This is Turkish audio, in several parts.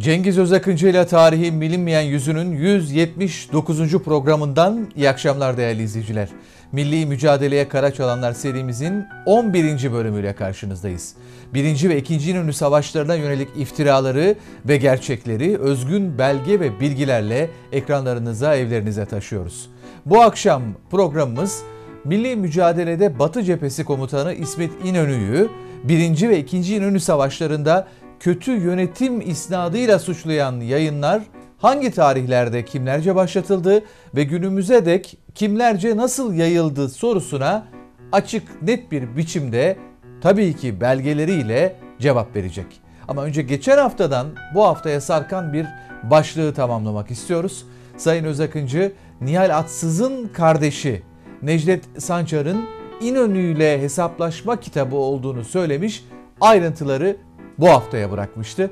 Cengiz Özakıncı ile tarihin bilinmeyen yüzünün 179. programından iyi akşamlar değerli izleyiciler. Milli Mücadeleye Kara Çalanlar serimizin 11. bölümüyle karşınızdayız. Birinci ve ikinci İnönü savaşlarına yönelik iftiraları ve gerçekleri özgün belge ve bilgilerle ekranlarınıza, evlerinize taşıyoruz. Bu akşam programımız Milli Mücadele'de Batı Cephesi Komutanı İsmet İnönü'yü 1. ve 2. İnönü savaşlarında kötü yönetim isnadıyla suçlayan yayınlar hangi tarihlerde kimlerce başlatıldı ve günümüze dek kimlerce nasıl yayıldı sorusuna açık net bir biçimde tabii ki belgeleriyle cevap verecek. Ama önce geçen haftadan bu haftaya sarkan bir başlığı tamamlamak istiyoruz. Sayın Özakıncı Nihal Atsız'ın kardeşi Necdet Sancar'ın İnönü ile hesaplaşma kitabı olduğunu söylemiş ayrıntıları bu haftaya bırakmıştı.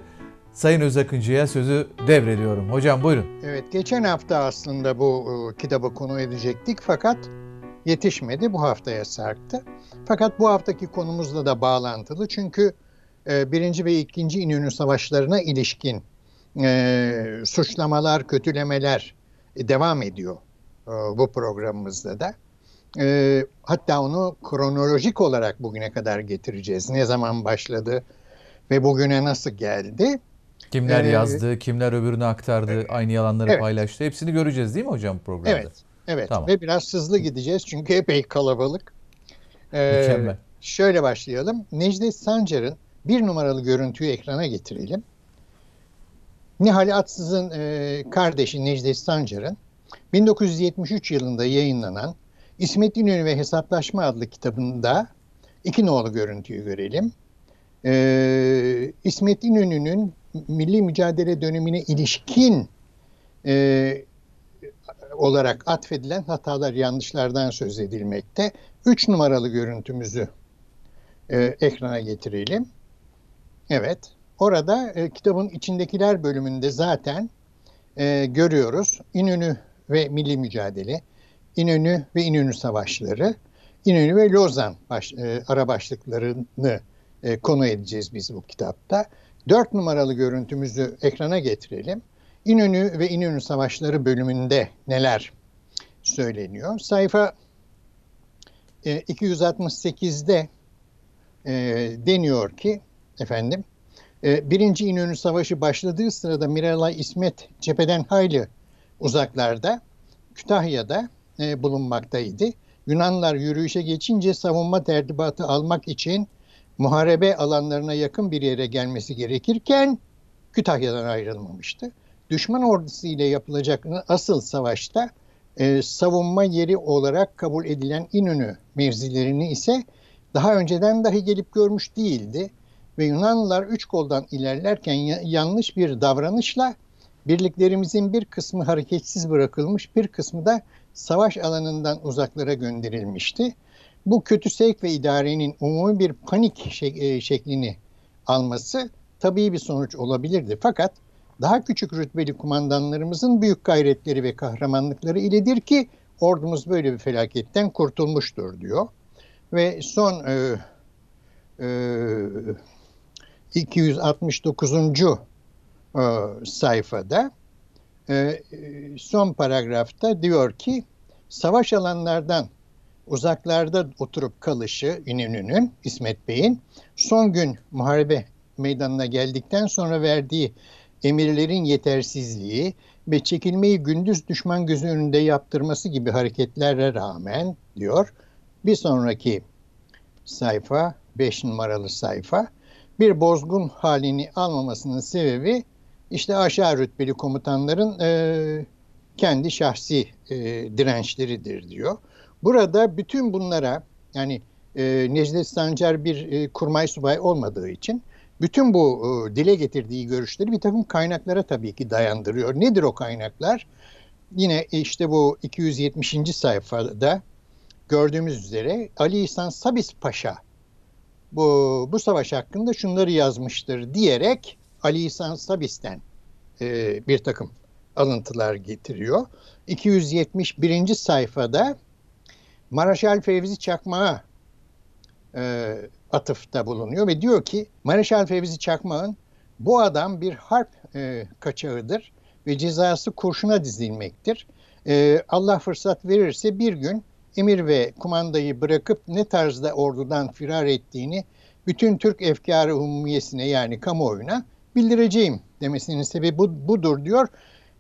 Sayın Özakıncı'ya sözü devrediyorum. Hocam buyurun. Evet geçen hafta aslında bu e, kitabı konu edecektik fakat yetişmedi bu haftaya sarktı. Fakat bu haftaki konumuzla da bağlantılı çünkü e, birinci ve ikinci İnönü Savaşlarına ilişkin e, suçlamalar, kötülemeler devam ediyor bu programımızda da. Hatta onu kronolojik olarak bugüne kadar getireceğiz. Ne zaman başladı ve bugüne nasıl geldi? Kimler ee, yazdı, kimler öbürüne aktardı, evet, aynı yalanları evet. paylaştı. Hepsini göreceğiz değil mi hocam programda? Evet. Evet. Tamam. Ve biraz hızlı gideceğiz çünkü epey kalabalık. Ee, Mükemmel. Şöyle başlayalım. Necdet Sancar'ın bir numaralı görüntüyü ekrana getirelim. Nihal Atsız'ın e, kardeşi Necdet Sancar'ın 1973 yılında yayınlanan İsmet İnönü ve Hesaplaşma adlı kitabında iki nolu görüntüyü görelim. Ee, İsmet İnönü'nün milli mücadele dönemine ilişkin e, olarak atfedilen hatalar, yanlışlardan söz edilmekte. Üç numaralı görüntümüzü e, ekrana getirelim. Evet, orada e, kitabın içindekiler bölümünde zaten e, görüyoruz. İnönü ve milli mücadele, İnönü ve İnönü savaşları, İnönü ve Lozan baş, e, ara başlıklarını e, konu edeceğiz biz bu kitapta. Dört numaralı görüntümüzü ekrana getirelim. İnönü ve İnönü Savaşları bölümünde neler söyleniyor? Sayfa e, 268'de e, deniyor ki efendim e, Birinci İnönü Savaşı başladığı sırada Miralay İsmet cepheden hayli uzaklarda Kütahya'da e, bulunmaktaydı. Yunanlar yürüyüşe geçince savunma tertibatı almak için muharebe alanlarına yakın bir yere gelmesi gerekirken Kütahya'dan ayrılmamıştı. Düşman ordusu ile yapılacak asıl savaşta e, savunma yeri olarak kabul edilen İnönü mevzilerini ise daha önceden dahi gelip görmüş değildi. Ve Yunanlılar üç koldan ilerlerken yanlış bir davranışla birliklerimizin bir kısmı hareketsiz bırakılmış, bir kısmı da savaş alanından uzaklara gönderilmişti. Bu kötü sevk ve idarenin umumi bir panik e, şeklini alması tabii bir sonuç olabilirdi. Fakat daha küçük rütbeli kumandanlarımızın büyük gayretleri ve kahramanlıkları iledir ki ordumuz böyle bir felaketten kurtulmuştur diyor. Ve son e, e, 269. E, sayfada e, son paragrafta diyor ki savaş alanlardan uzaklarda oturup kalışı İnönü'nün, İsmet Bey'in son gün muharebe meydanına geldikten sonra verdiği emirlerin yetersizliği ve çekilmeyi gündüz düşman gözü önünde yaptırması gibi hareketlere rağmen diyor. Bir sonraki sayfa, 5 numaralı sayfa, bir bozgun halini almamasının sebebi işte aşağı rütbeli komutanların e, kendi şahsi e, dirençleridir diyor. Burada bütün bunlara yani e, Necdet Sancar bir e, kurmay subay olmadığı için bütün bu e, dile getirdiği görüşleri bir takım kaynaklara tabii ki dayandırıyor. Nedir o kaynaklar? Yine işte bu 270. sayfada gördüğümüz üzere Ali İhsan Sabis Paşa bu, bu savaş hakkında şunları yazmıştır diyerek Ali İhsan Sabis'ten e, bir takım alıntılar getiriyor. 271. sayfada Maraşal Fevzi Çakmak'a e, atıfta bulunuyor ve diyor ki Maraşal Fevzi Çakmak'ın bu adam bir harp e, kaçağıdır ve cezası kurşuna dizilmektir. E, Allah fırsat verirse bir gün emir ve kumandayı bırakıp ne tarzda ordudan firar ettiğini bütün Türk efkarı umumiyesine yani kamuoyuna bildireceğim demesinin sebebi bu, budur diyor.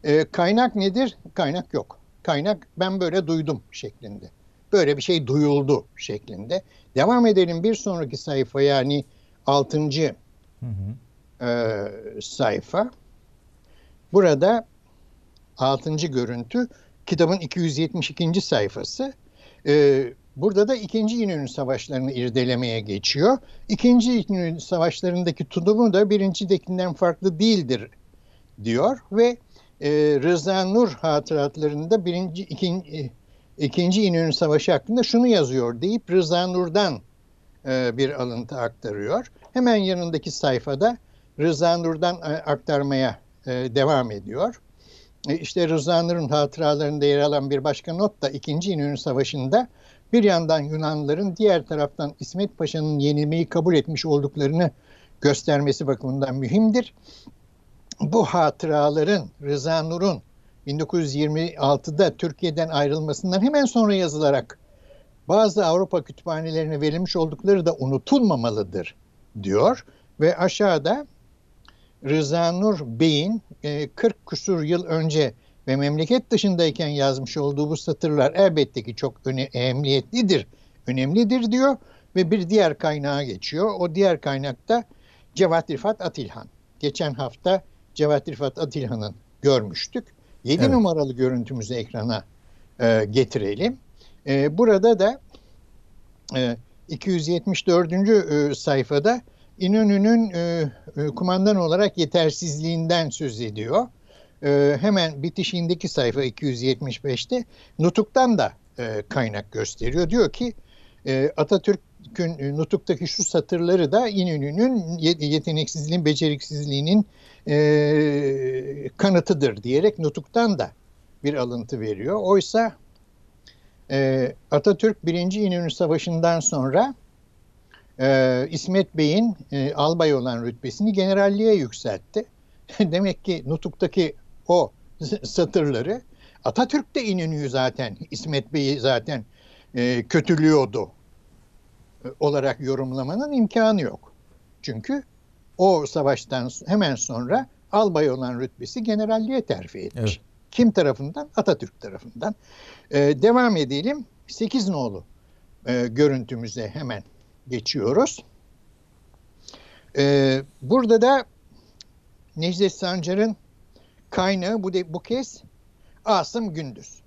E, kaynak nedir? Kaynak yok. Kaynak ben böyle duydum şeklinde. Böyle bir şey duyuldu şeklinde. Devam edelim bir sonraki sayfa yani altıncı hı hı. E, sayfa. Burada altıncı görüntü kitabın 272. sayfası. E, burada da ikinci İnönü Savaşları'nı irdelemeye geçiyor. İkinci İnönü Savaşları'ndaki tutumu da birincidekinden farklı değildir diyor ve e, Rıza Nur hatıratlarında birinci, ikinci, ikinci İnönü Savaşı hakkında şunu yazıyor deyip Rıza Nur'dan e, bir alıntı aktarıyor. Hemen yanındaki sayfada Rıza Nur'dan e, aktarmaya e, devam ediyor. E, işte Rıza Nur'un hatıralarında yer alan bir başka not da 2. İnönü Savaşı'nda bir yandan Yunanlıların diğer taraftan İsmet Paşa'nın yenilmeyi kabul etmiş olduklarını göstermesi bakımından mühimdir. Bu hatıraların Rıza Nur'un 1926'da Türkiye'den ayrılmasından hemen sonra yazılarak bazı Avrupa kütüphanelerine verilmiş oldukları da unutulmamalıdır diyor ve aşağıda Rıza Nur Bey'in 40 e, küsur yıl önce ve memleket dışındayken yazmış olduğu bu satırlar elbette ki çok önemlidir, önemlidir diyor ve bir diğer kaynağa geçiyor. O diğer kaynakta Cevat Rifat Atilhan. Geçen hafta Cevat Rifat Atilhan'ın görmüştük. 7 evet. numaralı görüntümüzü ekrana e, getirelim. E, burada da e, 274. E, sayfada İnönü'nün e, e, kumandan olarak yetersizliğinden söz ediyor. E, hemen bitişindeki sayfa 275'te Nutuk'tan da e, kaynak gösteriyor. Diyor ki e, Atatürk'ün e, Nutuk'taki şu satırları da İnönü'nün yeteneksizliğin, beceriksizliğinin e, kanıtıdır diyerek Nutuk'tan da bir alıntı veriyor. Oysa e, Atatürk 1. İnönü Savaşı'ndan sonra İsmet Bey'in albay olan rütbesini generalliğe yükseltti. Demek ki Nutuk'taki o satırları Atatürk de İnönü'yü zaten İsmet Bey'i zaten e, kötülüyordu olarak yorumlamanın imkanı yok. Çünkü o savaştan hemen sonra albay olan rütbesi generalliğe terfi etmiş. Evet. Kim tarafından? Atatürk tarafından. Ee, devam edelim. 8 nolu e, görüntümüze hemen geçiyoruz. Ee, burada da Necdet Sancar'ın kaynağı bu, de, bu kez Asım Gündüz.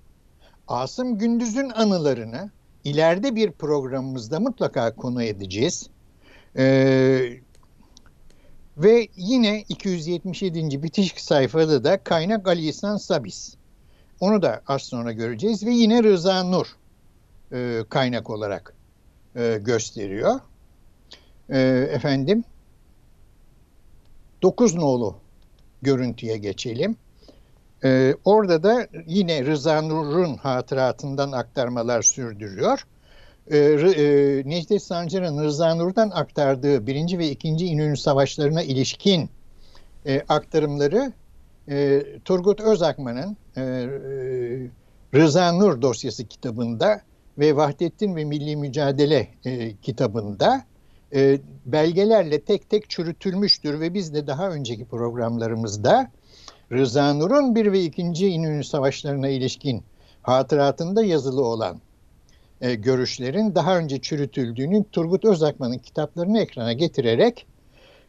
Asım Gündüz'ün anılarını ileride bir programımızda mutlaka konu edeceğiz. Ee, ve yine 277. bitişik sayfada da kaynak Ali İhsan Sabis. Onu da az sonra göreceğiz ve yine Rıza Nur e, kaynak olarak e, gösteriyor. E, efendim 9 nolu görüntüye geçelim. E, orada da yine Rıza Nur'un hatıratından aktarmalar sürdürüyor. E, e, Necdet Sancar'ın Rıza Nur'dan aktardığı birinci ve ikinci İnönü Savaşları'na ilişkin e, aktarımları e, Turgut Özakman'ın e, e, Rıza Nur dosyası kitabında ve Vahdettin ve Milli Mücadele e, kitabında e, belgelerle tek tek çürütülmüştür ve biz de daha önceki programlarımızda Rıza Nur'un bir ve ikinci İnönü Savaşları'na ilişkin hatıratında yazılı olan e, görüşlerin daha önce çürütüldüğünü Turgut Özakman'ın kitaplarını ekrana getirerek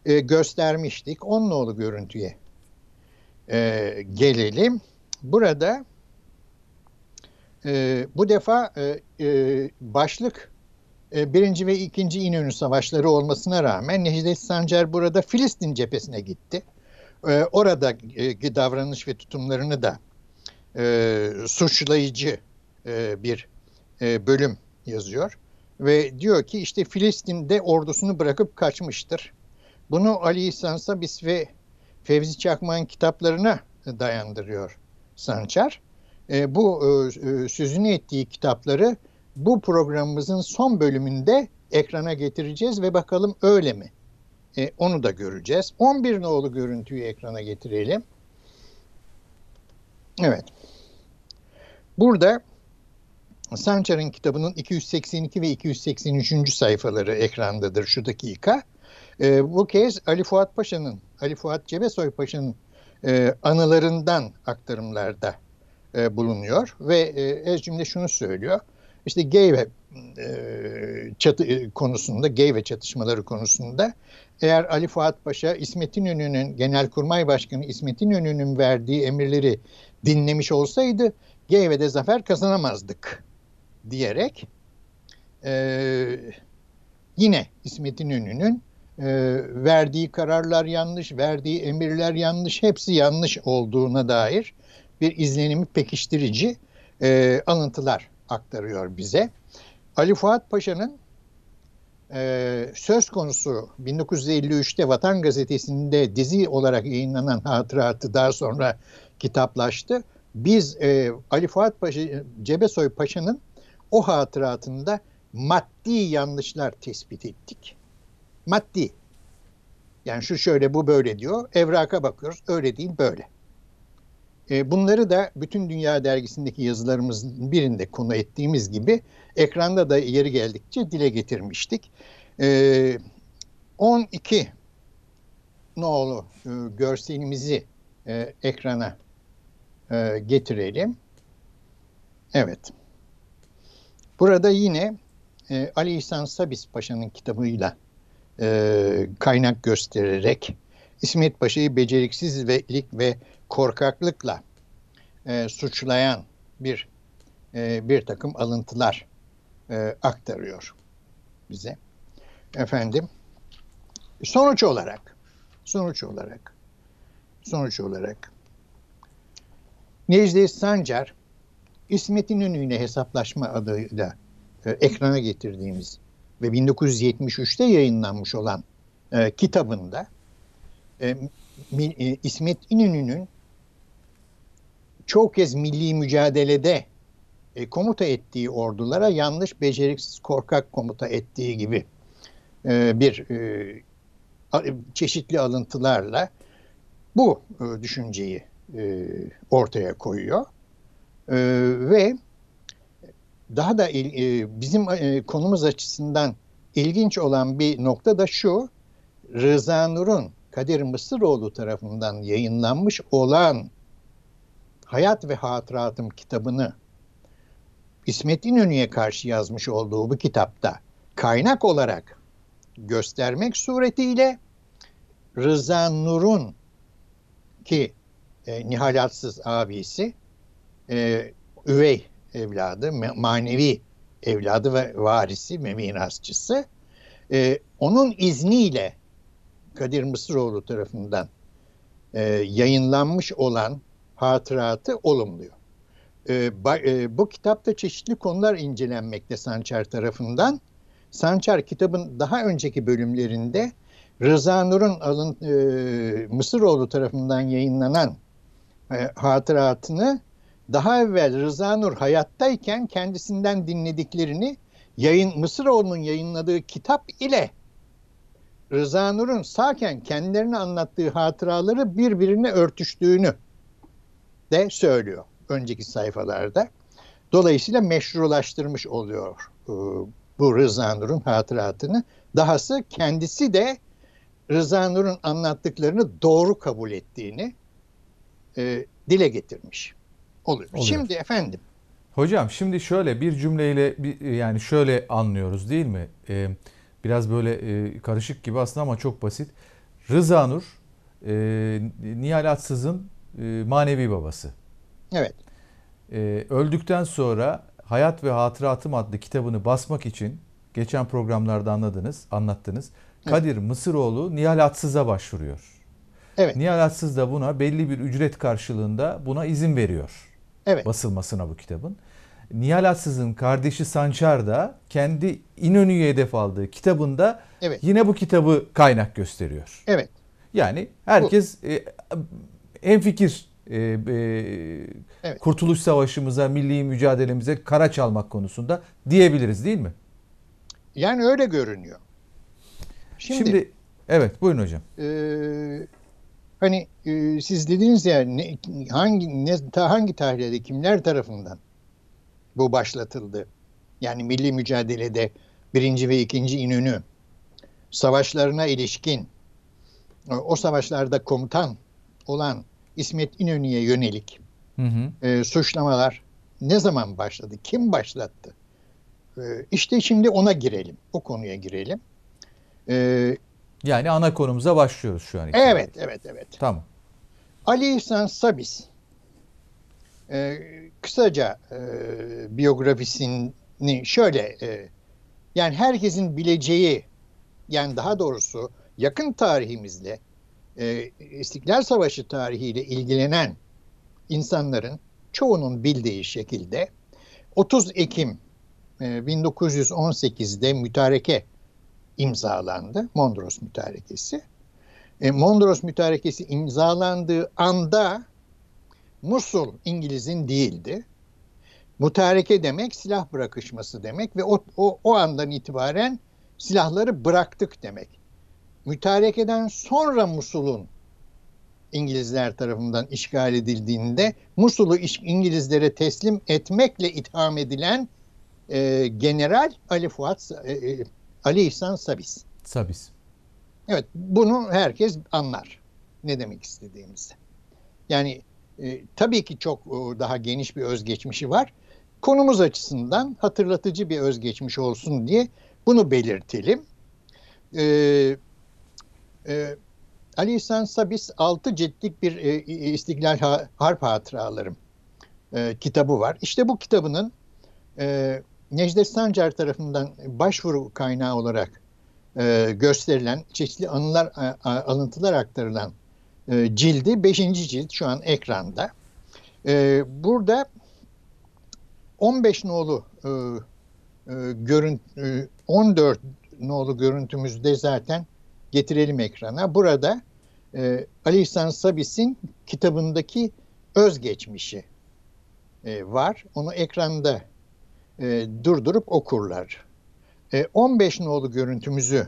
e, göstermiştik. On nolu görüntüye e, gelelim. Burada e, bu defa e, e, başlık e, birinci ve ikinci İnönü Savaşları olmasına rağmen Necdet Sancar burada Filistin cephesine gitti. E, orada e, davranış ve tutumlarını da e, suçlayıcı e, bir e, bölüm yazıyor. Ve diyor ki işte Filistin'de ordusunu bırakıp kaçmıştır. Bunu Ali İhsan Sabis ve Fevzi Çakmak'ın kitaplarına dayandırıyor Sançar. E, bu e, e, sözünü ettiği kitapları bu programımızın son bölümünde ekrana getireceğiz ve bakalım öyle mi? E, onu da göreceğiz. 11 nolu görüntüyü ekrana getirelim. Evet. Burada Sancar'ın kitabının 282 ve 283. sayfaları ekrandadır şu dakika. E, bu kez Ali Fuat Paşa'nın, Ali Fuat Cebesoy Paşa'nın e, anılarından aktarımlarda e, bulunuyor ve e, ez cümle şunu söylüyor. İşte gay ve e, çatı e, konusunda, gay ve çatışmaları konusunda eğer Ali Fuat Paşa İsmet İnönü'nün Genelkurmay Başkanı İsmet İnönü'nün verdiği emirleri dinlemiş olsaydı gay ve de zafer kazanamazdık diyerek e, yine İsmet İnönü'nün e, verdiği kararlar yanlış, verdiği emirler yanlış, hepsi yanlış olduğuna dair bir izlenimi pekiştirici e, alıntılar aktarıyor bize. Ali Fuat Paşa'nın e, söz konusu 1953'te Vatan Gazetesi'nde dizi olarak yayınlanan hatıratı daha sonra kitaplaştı. Biz e, Ali Fuat Paşa, Cebesoy Paşa'nın o hatıratında maddi yanlışlar tespit ettik. Maddi. Yani şu şöyle bu böyle diyor. Evraka bakıyoruz. Öyle değil böyle. E, bunları da Bütün Dünya Dergisi'ndeki yazılarımızın birinde konu ettiğimiz gibi ekranda da yeri geldikçe dile getirmiştik. E, 12 nolu e, görselimizi e, ekrana e, getirelim. Evet. Burada yine e, Ali İhsan Sabis Paşa'nın kitabıyla e, kaynak göstererek İsmet Paşa'yı beceriksizlik ve korkaklıkla e, suçlayan bir e, bir takım alıntılar e, aktarıyor bize. Efendim sonuç olarak sonuç olarak sonuç olarak Necdet Sancar İsmet İnönü'yle hesaplaşma adıyla e, ekrana getirdiğimiz ve 1973'te yayınlanmış olan e, kitabında e, e, İsmet İnönü'nün çok kez milli mücadelede e, komuta ettiği ordulara yanlış, beceriksiz, korkak komuta ettiği gibi e, bir e, çeşitli alıntılarla bu e, düşünceyi e, ortaya koyuyor. E, ve daha da e, bizim e, konumuz açısından ilginç olan bir nokta da şu. Rıza Nur'un Kadir Mısıroğlu tarafından yayınlanmış olan Hayat ve Hatıratım kitabını İsmet İnönü'ye karşı yazmış olduğu bu kitapta kaynak olarak göstermek suretiyle Rıza Nur'un ki e, nihalatsız abisi e, üvey evladı, manevi evladı ve varisi ve mirasçısı e, onun izniyle Kadir Mısıroğlu tarafından e, yayınlanmış olan hatıratı olumluyor. E, ba, e, bu kitapta çeşitli konular incelenmekte Sançar tarafından. Sançar kitabın daha önceki bölümlerinde Rıza Nur'un alın, e, Mısıroğlu tarafından yayınlanan e, hatıratını daha evvel Rıza Nur hayattayken kendisinden dinlediklerini yayın Mısıroğlu'nun yayınladığı kitap ile Rıza Nur'un sağken kendilerine anlattığı hatıraları birbirine örtüştüğünü de söylüyor önceki sayfalarda. Dolayısıyla meşrulaştırmış oluyor e, bu Rıza Nur'un hatıratını. Dahası kendisi de Rıza Nur'un anlattıklarını doğru kabul ettiğini e, dile getirmiş oluyor. oluyor. Şimdi efendim. Hocam şimdi şöyle bir cümleyle bir, yani şöyle anlıyoruz değil mi? Ee, biraz böyle e, karışık gibi aslında ama çok basit. Rıza Nur e, Nihal Atsız'ın e, manevi babası. Evet. E, öldükten sonra Hayat ve Hatıratım adlı kitabını basmak için geçen programlarda anladınız, anlattınız. Kadir evet. Mısıroğlu Nihal Atsız'a başvuruyor. Evet. Nihal Atsız da buna belli bir ücret karşılığında buna izin veriyor. Evet. Basılmasına bu kitabın. Nihal Atsız'ın kardeşi Sançar da kendi İnönü'ye hedef aldığı kitabında evet. yine bu kitabı kaynak gösteriyor. Evet. Yani herkes e, en fikir e, e, evet. Kurtuluş Savaşımıza, milli mücadelemize kara çalmak konusunda diyebiliriz değil mi? Yani öyle görünüyor. Şimdi, Şimdi Evet buyurun hocam. Ee, hani e, siz dediniz ya ne, hangi ne, ta, hangi tarihlerde kimler tarafından bu başlatıldı? Yani milli mücadelede birinci ve ikinci İnönü savaşlarına ilişkin o savaşlarda komutan olan İsmet İnönü'ye yönelik Hı hı. e, suçlamalar ne zaman başladı? Kim başlattı? E, işte şimdi ona girelim. O konuya girelim. E, Yani ana konumuza başlıyoruz şu an. için. evet, evet, evet. Tamam. Ali İhsan Sabis e, kısaca e, biyografisini şöyle e, yani herkesin bileceği yani daha doğrusu yakın tarihimizle e, İstiklal Savaşı tarihiyle ilgilenen insanların çoğunun bildiği şekilde 30 Ekim e, 1918'de mütareke imzalandı. Mondros Mütarekesi. E, Mondros Mütarekesi imzalandığı anda Musul İngiliz'in değildi. Mütareke demek silah bırakışması demek ve o, o, o andan itibaren silahları bıraktık demek. Mütarekeden sonra Musul'un İngilizler tarafından işgal edildiğinde Musul'u İngilizlere teslim etmekle itham edilen e, General Ali Fuat e, e, Ali İhsan Sabis. Sabis. Evet, bunu herkes anlar. Ne demek istediğimizi. Yani e, tabii ki çok e, daha geniş bir özgeçmişi var. Konumuz açısından hatırlatıcı bir özgeçmiş olsun diye bunu belirtelim. E, e, Ali İhsan Sabis 6 ciltlik bir e, İstiklal ha, Harp Hatıralarım e, kitabı var. İşte bu kitabının e, Necdet Sancar tarafından başvuru kaynağı olarak e, gösterilen, çeşitli anılar, a, a, alıntılar aktarılan e, cildi 5. cilt şu an ekranda. E, burada 15 nolu e, e, görünt, e, 14 nolu görüntümüzde zaten getirelim ekrana. Burada e, Ali İhsan Sabis'in kitabındaki özgeçmişi e, var. Onu ekranda e, durdurup okurlar. E, 15 nolu görüntümüzü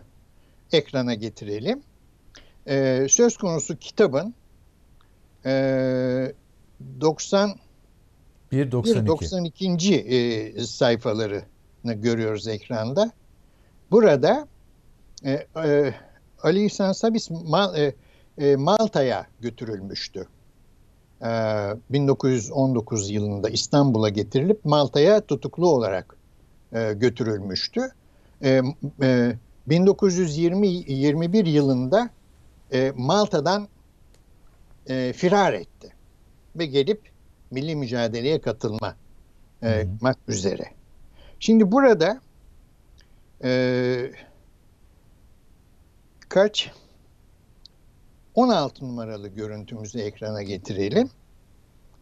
ekrana getirelim. E, söz konusu kitabın e, 90 1.92. 92. E, sayfalarını görüyoruz ekranda. Burada e, e, Ali İhsan Sabis Mal, e, e, Malta'ya götürülmüştü. E, 1919 yılında İstanbul'a getirilip Malta'ya tutuklu olarak e, götürülmüştü. E, e, 1920-21 yılında e, Malta'dan e, firar etti ve gelip milli mücadeleye katılma e, mak üzere. Şimdi burada e, kaç 16 numaralı görüntümüzü ekrana getirelim.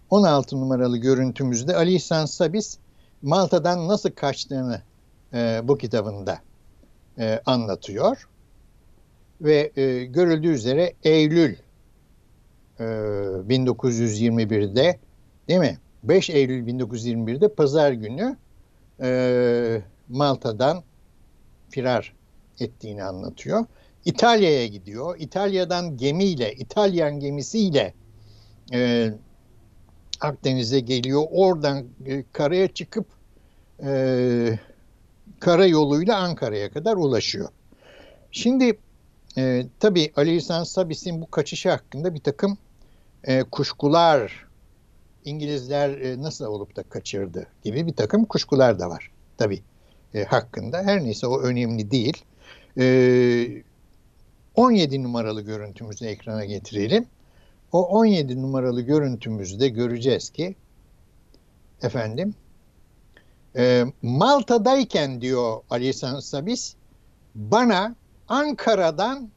16 numaralı görüntümüzde Ali İhsan Sabis Malta'dan nasıl kaçtığını e, bu kitabında e, anlatıyor. Ve e, görüldüğü üzere Eylül e, 1921'de değil mi? 5 Eylül 1921'de pazar günü e, Malta'dan firar ettiğini anlatıyor. İtalya'ya gidiyor. İtalya'dan gemiyle, İtalyan gemisiyle e, Akdeniz'e geliyor. Oradan e, karaya çıkıp e, kara yoluyla Ankara'ya kadar ulaşıyor. Şimdi e, tabii Ali İhsan Sabis'in bu kaçışı hakkında bir takım e, kuşkular, İngilizler e, nasıl olup da kaçırdı gibi bir takım kuşkular da var tabii e, hakkında. Her neyse o önemli değil. E, 17 numaralı görüntümüzü ekrana getirelim. O 17 numaralı görüntümüzde göreceğiz ki efendim e, Malta'dayken diyor Ali Sabis bana Ankara'dan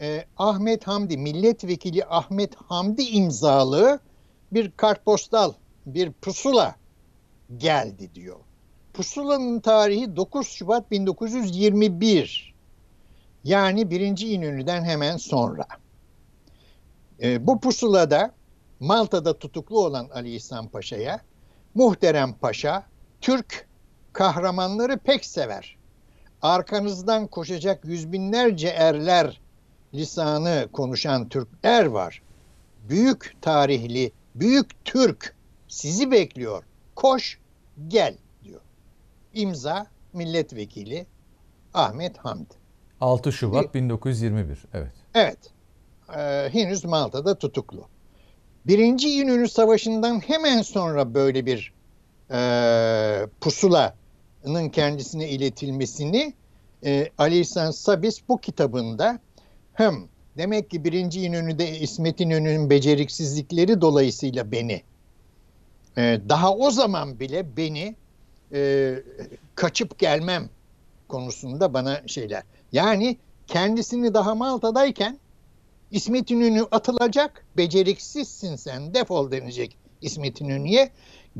e, Ahmet Hamdi milletvekili Ahmet Hamdi imzalı bir kartpostal bir pusula geldi diyor. Pusulanın tarihi 9 Şubat 1921. Yani birinci İnönü'den hemen sonra. E, bu pusulada Malta'da tutuklu olan Ali İhsan Paşa'ya Muhterem Paşa Türk kahramanları pek sever. Arkanızdan koşacak yüz binlerce erler lisanı konuşan Türkler var. Büyük tarihli, büyük Türk sizi bekliyor. Koş, gel diyor. İmza milletvekili Ahmet Hamd. 6 Şubat 1921. Evet. Evet. Ee, henüz Malta'da tutuklu. Birinci İnönü Savaşı'ndan hemen sonra böyle bir e, pusulanın kendisine iletilmesini e, Ali İhsan Sabis bu kitabında hem demek ki birinci İnönü'de İsmet İnönü'nün beceriksizlikleri dolayısıyla beni e, daha o zaman bile beni e, kaçıp gelmem konusunda bana şeyler. Yani kendisini daha Malta'dayken İsmet İnönü atılacak, beceriksizsin sen, defol denecek İsmet İnönü'ye.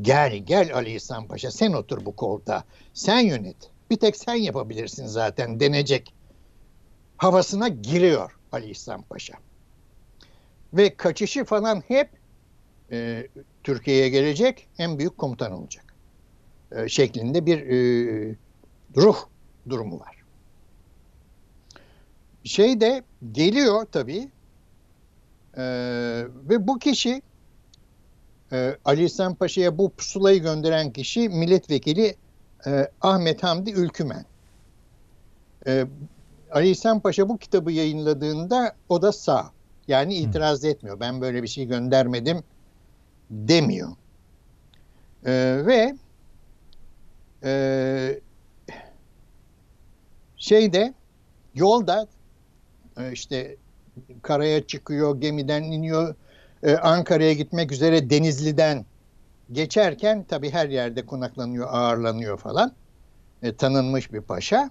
Gel gel Ali İhsan Paşa sen otur bu koltuğa, sen yönet. Bir tek sen yapabilirsin zaten denecek havasına giriyor Ali İhsan Paşa. Ve kaçışı falan hep e, Türkiye'ye gelecek en büyük komutan olacak. E, şeklinde bir e, ruh durumu var. Şey de geliyor tabii e, ve bu kişi e, Ali İhsan Paşa'ya bu pusulayı gönderen kişi milletvekili e, Ahmet Hamdi Ülkümen. E, Ali İhsan Paşa bu kitabı yayınladığında o da sağ. Yani itiraz etmiyor. Ben böyle bir şey göndermedim demiyor. E, ve e, şeyde yolda işte karaya çıkıyor, gemiden iniyor, e, Ankara'ya gitmek üzere Denizli'den geçerken tabii her yerde konaklanıyor, ağırlanıyor falan. E, tanınmış bir paşa.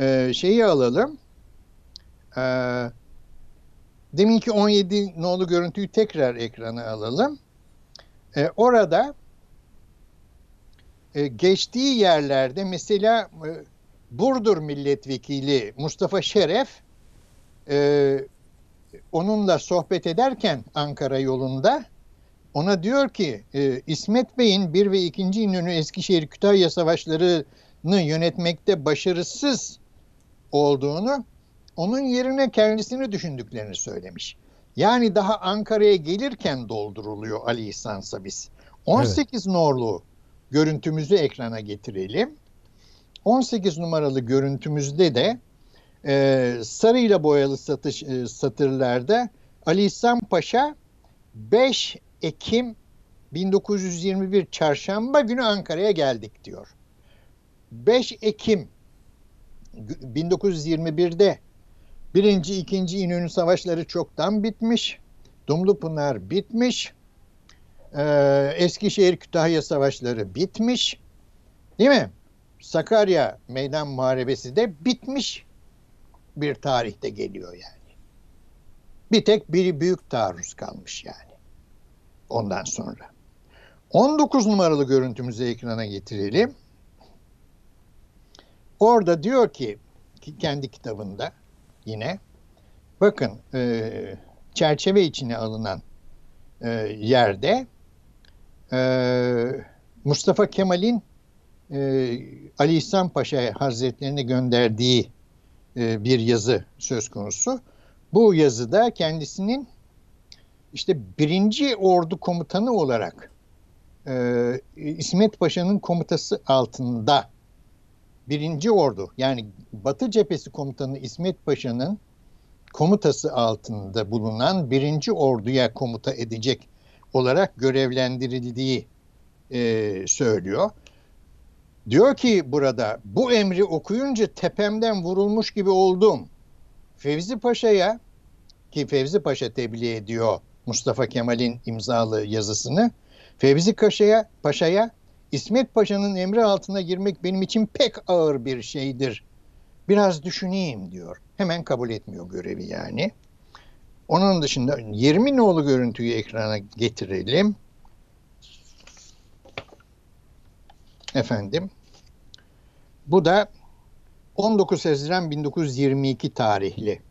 E, şeyi alalım. E, deminki 17 nolu görüntüyü tekrar ekrana alalım. E, orada e, geçtiği yerlerde mesela e, Burdur milletvekili Mustafa Şeref e, onunla sohbet ederken Ankara yolunda ona diyor ki e, İsmet Bey'in 1 ve 2. İnönü Eskişehir Kütahya savaşlarını yönetmekte başarısız olduğunu onun yerine kendisini düşündüklerini söylemiş. Yani daha Ankara'ya gelirken dolduruluyor Ali İhsan Sabis. 18 evet. norlu görüntümüzü ekrana getirelim. 18 numaralı görüntümüzde de e, sarıyla boyalı satış e, satırlarda Ali İhsan Paşa 5 Ekim 1921 Çarşamba günü Ankara'ya geldik diyor. 5 Ekim 1921'de birinci, ikinci İnönü Savaşları çoktan bitmiş. Dumlupınar bitmiş. Ee, Eskişehir Kütahya Savaşları bitmiş. Değil mi? Sakarya Meydan Muharebesi de bitmiş bir tarihte geliyor yani. Bir tek biri büyük taarruz kalmış yani. Ondan sonra. 19 numaralı görüntümüzü ekrana getirelim. Orada diyor ki kendi kitabında yine bakın e, çerçeve içine alınan e, yerde e, Mustafa Kemal'in e, Ali İhsan Paşa Hazretlerine gönderdiği e, bir yazı söz konusu. Bu yazıda kendisinin işte birinci ordu komutanı olarak e, İsmet Paşa'nın komutası altında birinci ordu yani Batı cephesi komutanı İsmet Paşa'nın komutası altında bulunan birinci orduya komuta edecek olarak görevlendirildiği e, söylüyor. Diyor ki burada bu emri okuyunca tepemden vurulmuş gibi oldum. Fevzi Paşa'ya ki Fevzi Paşa tebliğ ediyor Mustafa Kemal'in imzalı yazısını. Fevzi Paşa'ya Paşa'ya İsmet Paşa'nın emri altına girmek benim için pek ağır bir şeydir. Biraz düşüneyim diyor. Hemen kabul etmiyor görevi yani. Onun dışında 20 nolu görüntüyü ekrana getirelim. Efendim. Bu da 19 Haziran 1922 tarihli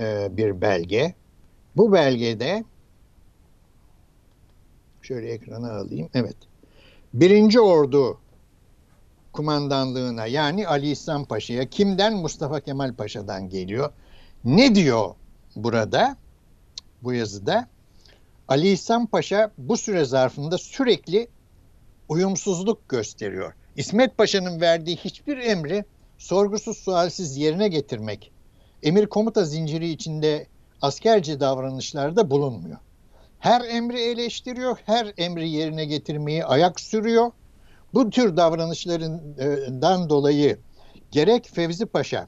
e, bir belge. Bu belgede şöyle ekrana alayım. Evet. Birinci Ordu kumandanlığına yani Ali İhsan Paşa'ya kimden Mustafa Kemal Paşa'dan geliyor. Ne diyor burada bu yazıda? Ali İhsan Paşa bu süre zarfında sürekli uyumsuzluk gösteriyor. İsmet Paşa'nın verdiği hiçbir emri sorgusuz sualsiz yerine getirmek, emir komuta zinciri içinde askerce davranışlarda bulunmuyor. Her emri eleştiriyor, her emri yerine getirmeyi ayak sürüyor. Bu tür davranışlarından dolayı gerek Fevzi Paşa,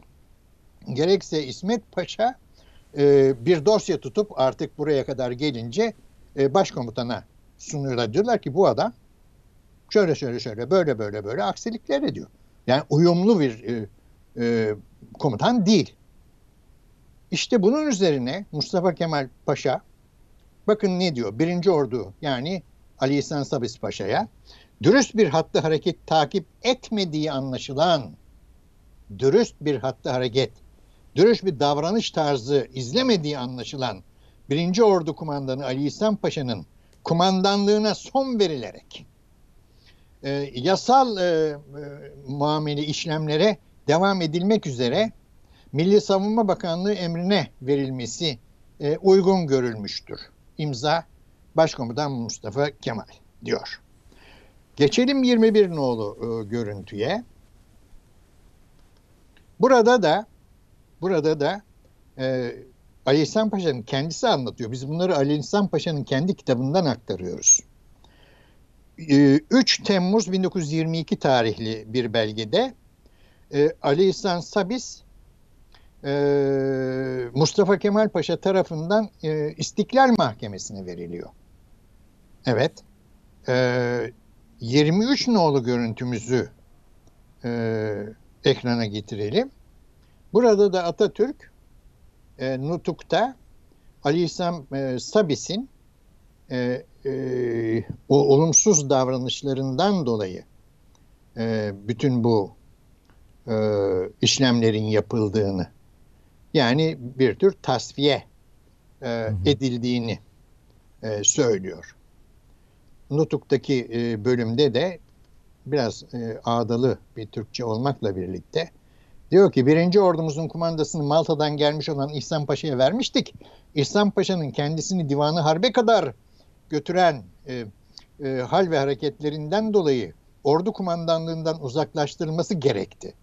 gerekse İsmet Paşa e, bir dosya tutup artık buraya kadar gelince e, başkomutana sunuyorlar. Diyorlar ki bu adam şöyle şöyle şöyle böyle böyle böyle aksilikler ediyor. Yani uyumlu bir e, e, komutan değil. İşte bunun üzerine Mustafa Kemal Paşa bakın ne diyor? Birinci Ordu yani Ali İhsan Sabis Paşa'ya dürüst bir hattı hareket takip etmediği anlaşılan dürüst bir hattı hareket, dürüst bir davranış tarzı izlemediği anlaşılan Birinci Ordu Kumandanı Ali İhsan Paşa'nın kumandanlığına son verilerek e, yasal e, e, muamele işlemlere devam edilmek üzere Milli Savunma Bakanlığı emrine verilmesi e, uygun görülmüştür. İmza Başkomutan Mustafa Kemal diyor. Geçelim 21 nolu e, görüntüye. Burada da burada da e, Ali İhsan Paşa'nın kendisi anlatıyor. Biz bunları Ali İhsan Paşa'nın kendi kitabından aktarıyoruz. 3 Temmuz 1922 tarihli bir belgede Ali İhsan Sabis Mustafa Kemal Paşa tarafından İstiklal Mahkemesi'ne veriliyor. Evet. 23 nolu görüntümüzü ekrana getirelim. Burada da Atatürk e, Nutuk'ta Ali İhsan e, Sabis'in e, o olumsuz davranışlarından dolayı e, bütün bu e, işlemlerin yapıldığını yani bir tür tasfiye e, edildiğini e, söylüyor. Nutuk'taki e, bölümde de biraz e, ağdalı bir Türkçe olmakla birlikte diyor ki birinci ordumuzun kumandasını Malta'dan gelmiş olan İhsan Paşa'ya vermiştik. İhsan Paşa'nın kendisini divanı harbe kadar götüren e, e, hal ve hareketlerinden dolayı ordu kumandanlığından uzaklaştırılması gerekti.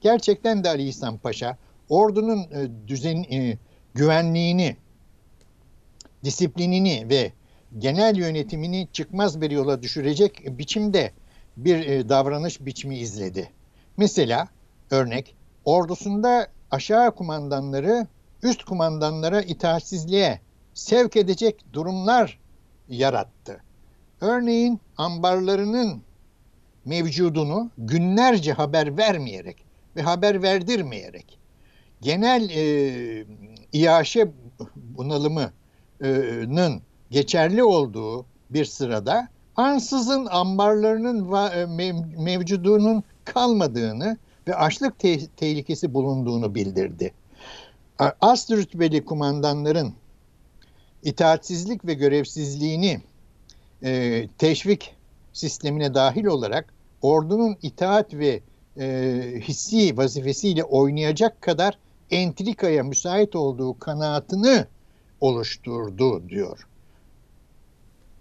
Gerçekten de Ali İhsan Paşa ordunun e, düzen e, güvenliğini, disiplinini ve genel yönetimini çıkmaz bir yola düşürecek biçimde bir e, davranış biçimi izledi. Mesela örnek ordusunda aşağı kumandanları üst kumandanlara itaatsizliğe sevk edecek durumlar yarattı. Örneğin ambarlarının mevcudunu günlerce haber vermeyerek ve haber verdirmeyerek genel e, iaşe bunalımının geçerli olduğu bir sırada ansızın ambarlarının e, mevcudunun kalmadığını ve açlık te- tehlikesi bulunduğunu bildirdi. Ast rütbeli kumandanların itaatsizlik ve görevsizliğini e, teşvik sistemine dahil olarak ordunun itaat ve e, hissi vazifesiyle oynayacak kadar entrikaya müsait olduğu kanaatını oluşturdu diyor.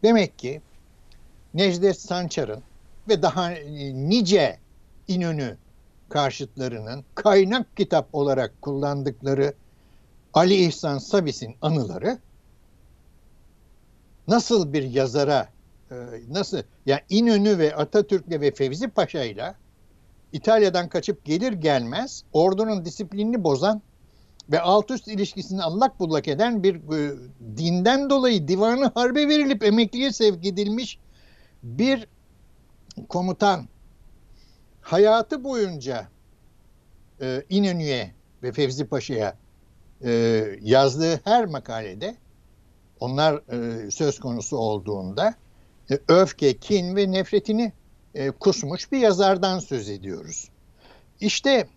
Demek ki Necdet Sançar'ın ve daha nice İnönü karşıtlarının kaynak kitap olarak kullandıkları Ali İhsan Sabis'in anıları nasıl bir yazara e, nasıl yani İnönü ve Atatürk'le ve Fevzi Paşa'yla İtalya'dan kaçıp gelir gelmez ordunun disiplinini bozan ve alt üst ilişkisini allak bullak eden bir e, dinden dolayı divanı harbe verilip emekliye sevk edilmiş bir komutan. Hayatı boyunca e, İnönü'ye ve Fevzi Paşa'ya yazdığı her makalede onlar e, söz konusu olduğunda e, öfke, kin ve nefretini e, kusmuş bir yazardan söz ediyoruz. İşte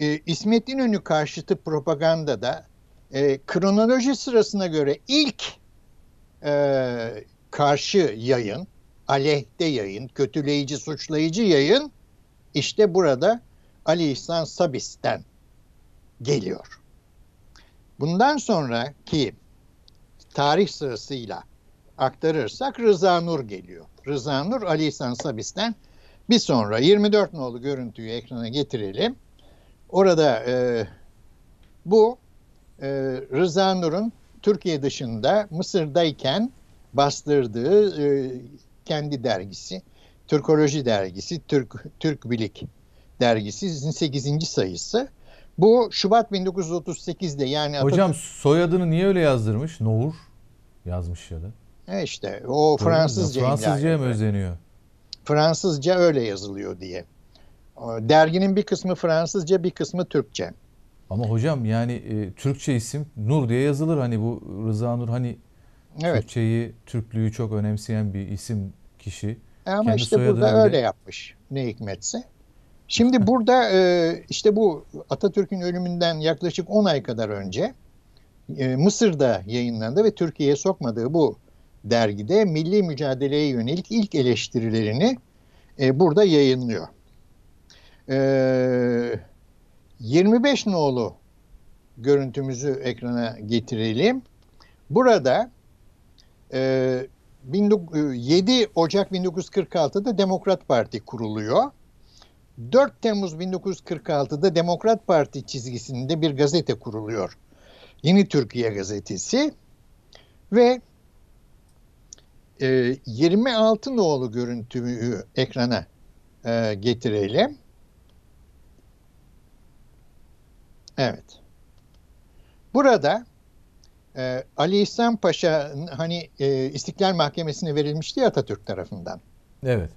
e, İsmet İnönü karşıtı propagandada e, kronoloji sırasına göre ilk e, karşı yayın, aleyhte yayın, kötüleyici, suçlayıcı yayın işte burada Ali İhsan Sabis'ten geliyor. Bundan sonraki tarih sırasıyla aktarırsak Rıza Nur geliyor. Rıza Nur Ali İhsan Sabis'ten bir sonra 24 nolu görüntüyü ekrana getirelim. Orada e, bu e, Rıza Nur'un Türkiye dışında Mısır'dayken bastırdığı e, kendi dergisi, Türkoloji dergisi, Türk Türk Bilik dergisi 8. sayısı. Bu Şubat 1938'de yani Hocam soyadını niye öyle yazdırmış? Nohur yazmış ya da. E işte o Fransızca Fransızca'ya mı özeniyor? Fransızca öyle yazılıyor diye. Derginin bir kısmı Fransızca, bir kısmı Türkçe. Ama hocam yani e, Türkçe isim Nur diye yazılır. Hani bu Rıza Nur hani evet. Türkçeyi, Türklüğü çok önemseyen bir isim kişi. E ama Kendi işte burada bile... öyle yapmış ne hikmetse. Şimdi burada e, işte bu Atatürk'ün ölümünden yaklaşık 10 ay kadar önce e, Mısır'da yayınlandı ve Türkiye'ye sokmadığı bu dergide milli mücadeleye yönelik ilk eleştirilerini e, burada yayınlıyor. E, 25 nolu görüntümüzü ekrana getirelim. Burada e, 7 Ocak 1946'da Demokrat Parti kuruluyor. 4 Temmuz 1946'da Demokrat Parti çizgisinde bir gazete kuruluyor. Yeni Türkiye gazetesi ve e, 26 nolu görüntüyü ekrana e, getirelim. Evet. Burada e, Ali İhsan Paşa hani e, İstiklal Mahkemesi'ne verilmişti Atatürk tarafından. Evet.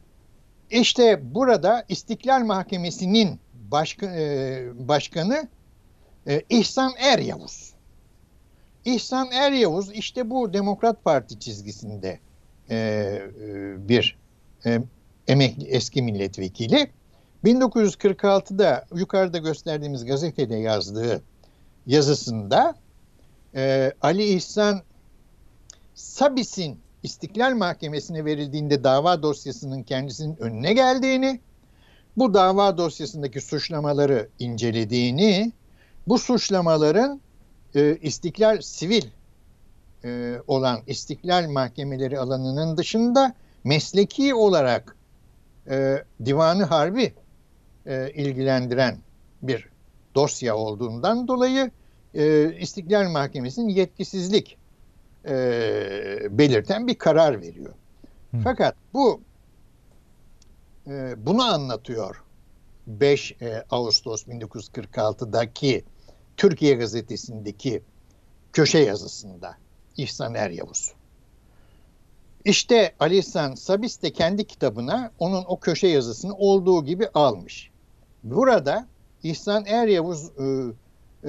İşte burada İstiklal Mahkemesi'nin başka, e, başkanı e, İhsan Er Yavuz. İhsan Er Yavuz işte bu Demokrat Parti çizgisinde e, e, bir e, emekli eski milletvekili. 1946'da yukarıda gösterdiğimiz gazetede yazdığı yazısında e, Ali İhsan Sabis'in İstiklal Mahkemesi'ne verildiğinde dava dosyasının kendisinin önüne geldiğini, bu dava dosyasındaki suçlamaları incelediğini, bu suçlamaların e, istiklal sivil e, olan istiklal mahkemeleri alanının dışında mesleki olarak e, divanı harbi e, ilgilendiren bir dosya olduğundan dolayı e, İstiklal Mahkemesi'nin yetkisizlik e, belirten bir karar veriyor. Hı. Fakat bu e, bunu anlatıyor 5 e, Ağustos 1946'daki Türkiye Gazetesi'ndeki köşe yazısında İhsan Er Yavuz. İşte Ali İhsan Sabis de kendi kitabına onun o köşe yazısını olduğu gibi almış. Burada İhsan Er Yavuz e,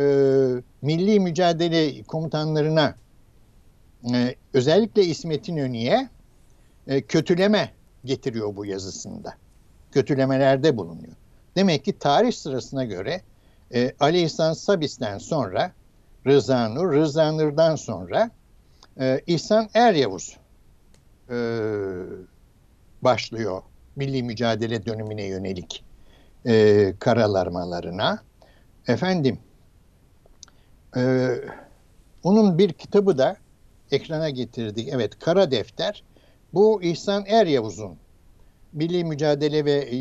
e, milli mücadele komutanlarına e, özellikle İsmet İnönü'ye e, kötüleme getiriyor bu yazısında. Kötülemelerde bulunuyor. Demek ki tarih sırasına göre e, Ali İhsan Sabis'ten sonra Rıza Nur, Rıza Nur'dan sonra İhsan Er Yavuz başlıyor milli mücadele dönemine yönelik karalarmalarına. Efendim, onun bir kitabı da ekrana getirdik. Evet, Kara Defter. Bu İhsan Er Yavuz'un Milli Mücadele ve e,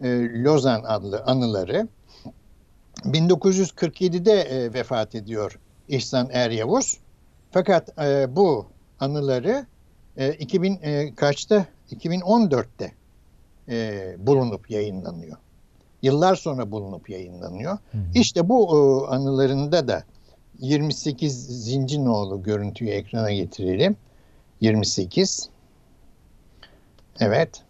e, Lozan adlı anıları. 1947'de e, vefat ediyor İhsan Er Yavuz. Fakat e, bu anıları e, 2000 e, kaçta? 2014'te e, bulunup yayınlanıyor. Yıllar sonra bulunup yayınlanıyor. Hı hı. İşte bu e, anılarında da 28 Zincinoğlu görüntüyü ekrana getirelim. 28. Evet.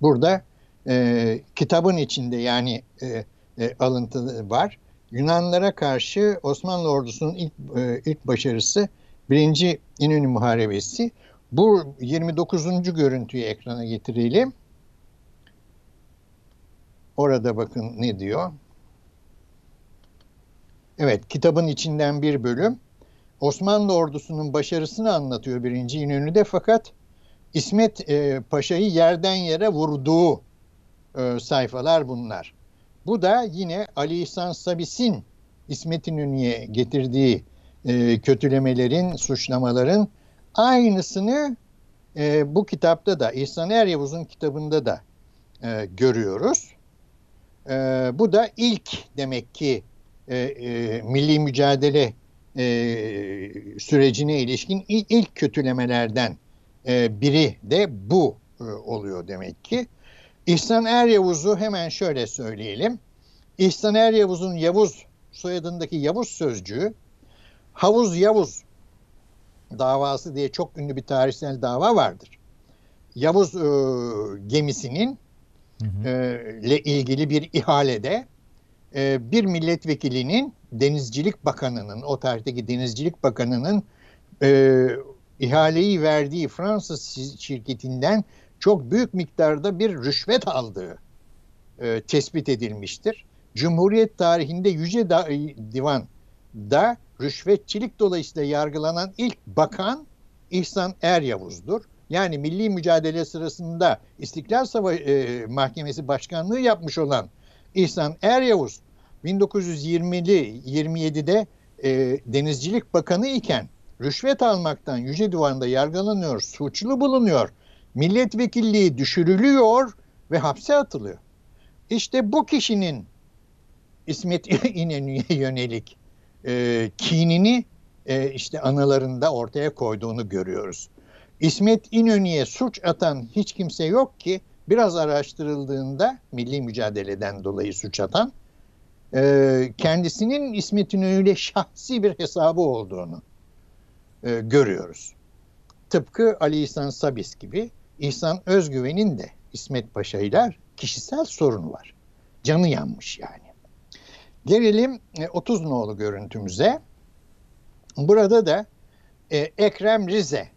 Burada e, kitabın içinde yani e, e, alıntı var. Yunanlara karşı Osmanlı ordusunun ilk, e, ilk başarısı birinci İnönü Muharebesi. Bu 29. görüntüyü ekrana getirelim. Orada bakın ne diyor. Evet, kitabın içinden bir bölüm. Osmanlı ordusunun başarısını anlatıyor birinci İnönü'de fakat İsmet e, Paşa'yı yerden yere vurduğu e, sayfalar bunlar. Bu da yine Ali İhsan Sabis'in İsmet İnönü'ye getirdiği e, kötülemelerin, suçlamaların aynısını e, bu kitapta da İhsan Eryavuz'un kitabında da e, görüyoruz. E, bu da ilk demek ki e, e, milli mücadele e, sürecine ilişkin ilk kötülemelerden e, biri de bu e, oluyor demek ki. İhsan Eryavuz'u hemen şöyle söyleyelim. İhsan Eryavuz'un Yavuz soyadındaki Yavuz sözcüğü Havuz Yavuz davası diye çok ünlü bir tarihsel dava vardır. Yavuz e, gemisinin hı hı. E, ile ilgili bir ihalede e, bir milletvekilinin Denizcilik Bakanı'nın o tarihteki Denizcilik Bakanı'nın e, ihaleyi verdiği Fransız şirketinden çok büyük miktarda bir rüşvet aldığı e, tespit edilmiştir. Cumhuriyet tarihinde Yüce da, Divan da rüşvetçilik dolayısıyla yargılanan ilk bakan İhsan Eryavuz'dur. Yani milli mücadele sırasında İstiklal Sava e, Mahkemesi Başkanlığı yapmış olan İhsan Eryavuz 1920'li 27'de e, Denizcilik Bakanı iken rüşvet almaktan Yüce Divan'da yargılanıyor, suçlu bulunuyor. Milletvekilliği düşürülüyor ve hapse atılıyor. İşte bu kişinin İsmet İnönü'ye yönelik e, kinini e, işte anılarında ortaya koyduğunu görüyoruz. İsmet İnönü'ye suç atan hiç kimse yok ki biraz araştırıldığında milli mücadeleden dolayı suç atan e, kendisinin İsmet İnönü'yle şahsi bir hesabı olduğunu e, görüyoruz. Tıpkı Ali İhsan Sabis gibi İhsan Özgüven'in de İsmet Paşa ile kişisel sorunu var. Canı yanmış yani. Gelelim 30 e, nolu görüntümüze. Burada da e, Ekrem Rize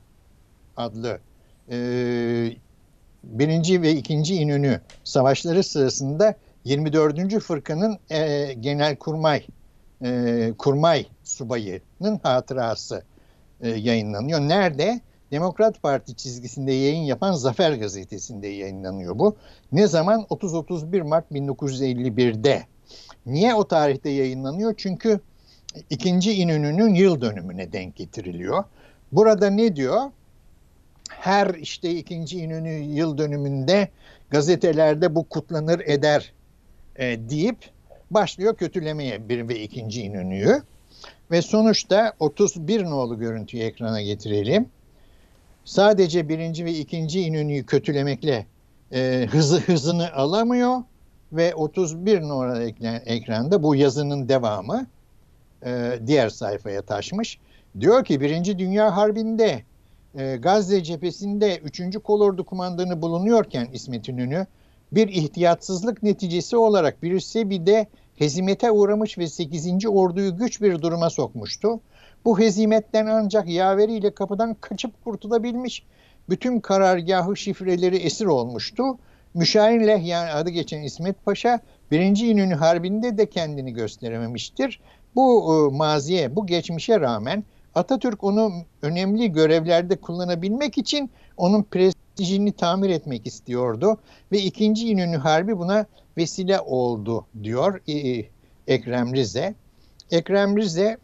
adlı e, birinci ve ikinci İnönü savaşları sırasında 24. Fırkanın e, genel kurmay e, kurmay subayının hatırası e, yayınlanıyor. Nerede? Demokrat Parti çizgisinde yayın yapan Zafer Gazetesi'nde yayınlanıyor bu. Ne zaman? 30-31 Mart 1951'de. Niye o tarihte yayınlanıyor? Çünkü ikinci İnönü'nün yıl dönümüne denk getiriliyor. Burada ne diyor? Her işte ikinci İnönü yıl dönümünde gazetelerde bu kutlanır eder e, deyip başlıyor kötülemeye bir ve ikinci İnönü'yü. Ve sonuçta 31 nolu görüntüyü ekrana getirelim. Sadece birinci ve ikinci İnönü'yü kötülemekle e, hızı hızını alamıyor ve 31 numaralı ekran, ekranda bu yazının devamı e, diğer sayfaya taşmış. Diyor ki Birinci Dünya Harbi'nde e, Gazze cephesinde 3. Kolordu kumandanı bulunuyorken İsmet İnönü bir ihtiyatsızlık neticesi olarak Sebi'de hezimete uğramış ve 8. orduyu güç bir duruma sokmuştu. Bu hezimetten ancak yaveriyle kapıdan kaçıp kurtulabilmiş. Bütün karargahı şifreleri esir olmuştu. Müşairle yani adı geçen İsmet Paşa birinci İnönü Harbi'nde de kendini gösterememiştir. Bu e, maziye, bu geçmişe rağmen Atatürk onu önemli görevlerde kullanabilmek için onun prestijini tamir etmek istiyordu ve ikinci İnönü Harbi buna vesile oldu diyor e, Ekrem Rize. Ekrem Rize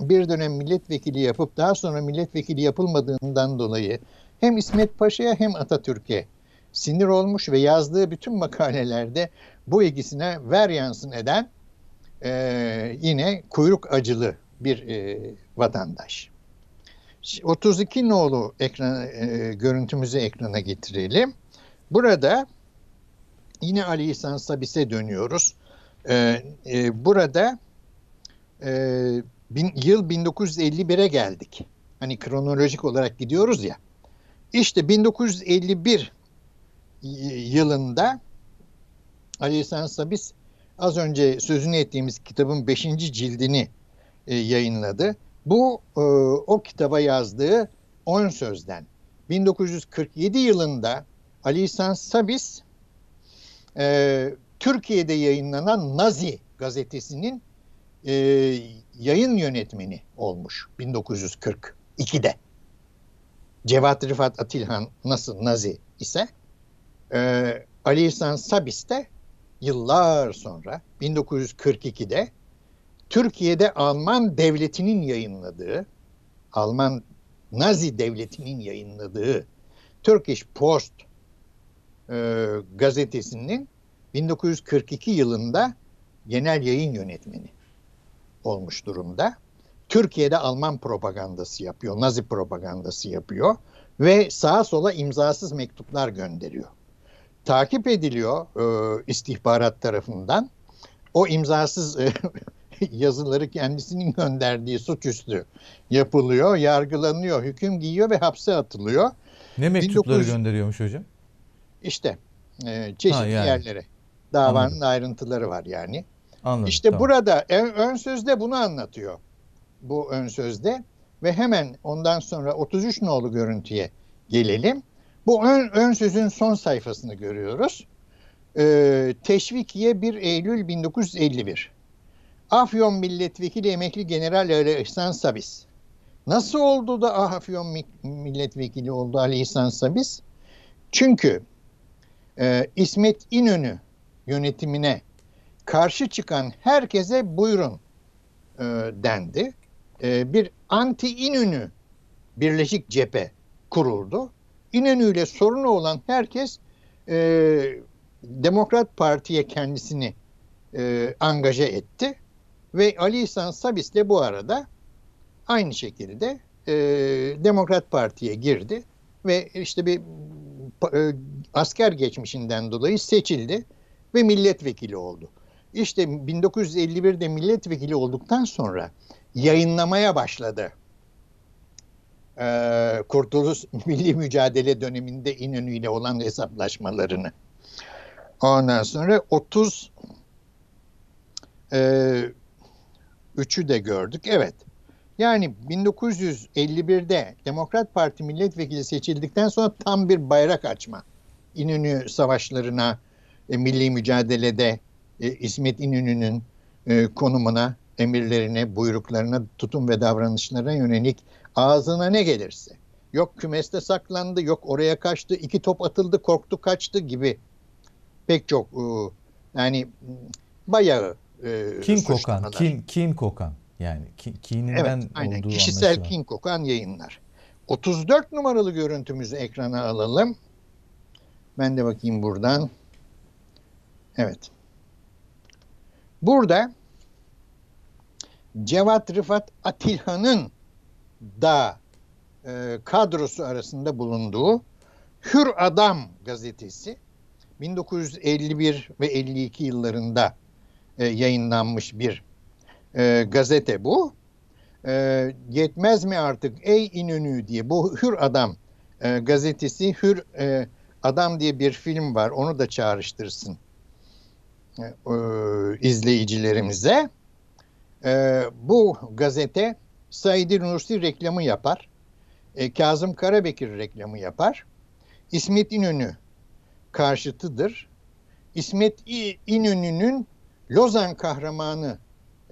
bir dönem milletvekili yapıp daha sonra milletvekili yapılmadığından dolayı hem İsmet Paşa'ya hem Atatürk'e sinir olmuş ve yazdığı bütün makalelerde bu ilgisine ver yansın eden e, yine kuyruk acılı bir e, vatandaş. 32 nolu ekran, e, görüntümüzü ekrana getirelim. Burada yine Ali İhsan Sabis'e dönüyoruz. E, e, burada e, bin, yıl 1951'e geldik. Hani kronolojik olarak gidiyoruz ya. İşte 1951 yılında Ali İhsan Sabis az önce sözünü ettiğimiz kitabın 5. cildini e, yayınladı. Bu e, o kitaba yazdığı 10 sözden. 1947 yılında Ali İhsan Sabis e, Türkiye'de yayınlanan Nazi gazetesinin e, yayın yönetmeni olmuş 1942'de. Cevat Rıfat Atilhan nasıl Nazi ise ee, Ali İhsan Sabis de yıllar sonra 1942'de Türkiye'de Alman devletinin yayınladığı, Alman Nazi devletinin yayınladığı Turkish Post e, gazetesinin 1942 yılında genel yayın yönetmeni olmuş durumda. Türkiye'de Alman propagandası yapıyor, Nazi propagandası yapıyor ve sağa sola imzasız mektuplar gönderiyor. Takip ediliyor e, istihbarat tarafından. O imzasız e, yazıları kendisinin gönderdiği suçüstü yapılıyor, yargılanıyor, hüküm giyiyor ve hapse atılıyor. Ne mektupları 1900 gönderiyormuş hocam? İşte e, çeşitli Ha, yani. yerlere. Davanın Anladım. ayrıntıları var yani. Anladım. İşte tamam. burada ön, ön sözde bunu anlatıyor. Bu ön sözde ve hemen ondan sonra 33 nolu görüntüye gelelim. Bu ön, ön sözün son sayfasını görüyoruz. Ee, Teşvikiye 1 Eylül 1951. Afyon Milletvekili Emekli General Ali İhsan Sabis. Nasıl oldu da Afyon Mi- Milletvekili oldu Ali İhsan Sabis? Çünkü e, İsmet İnönü yönetimine karşı çıkan herkese buyurun e, dendi. E, bir anti İnönü birleşik cephe kuruldu. İnönü ile sorunu olan herkes e, Demokrat Parti'ye kendisini e, angaje etti. Ve Ali İhsan Sabis de bu arada aynı şekilde e, Demokrat Parti'ye girdi ve işte bir e, asker geçmişinden dolayı seçildi ve milletvekili oldu. İşte 1951'de milletvekili olduktan sonra yayınlamaya başladı. Ee, Kurtuluş Milli Mücadele döneminde İnönü olan hesaplaşmalarını. Ondan sonra 30 e, üçü de gördük. Evet. Yani 1951'de Demokrat Parti milletvekili seçildikten sonra tam bir bayrak açma. İnönü savaşlarına, e, milli mücadelede e, İsmet İnönü'nün e, konumuna, emirlerine, buyruklarına, tutum ve davranışlarına yönelik ağzına ne gelirse. Yok kümeste saklandı, yok oraya kaçtı, iki top atıldı, korktu, kaçtı gibi pek çok e, yani bayağı e, kin kokan, kin kin kokan. Yani kin, kininden Evet, aynen. olduğu Kişisel kin kokan yayınlar. 34 numaralı görüntümüzü ekrana alalım. Ben de bakayım buradan. Evet. Burada Cevat Rıfat Atilhan'ın da e, kadrosu arasında bulunduğu Hür Adam gazetesi 1951 ve 52 yıllarında e, yayınlanmış bir e, gazete bu. E, yetmez mi artık ey İnönü diye bu Hür Adam e, gazetesi Hür e, Adam diye bir film var onu da çağrıştırsın e, e, izleyicilerimize. E, bu gazete Said Nursi reklamı yapar. E, Kazım Karabekir reklamı yapar. İsmet İnönü karşıtıdır. İsmet İnönü'nün Lozan kahramanı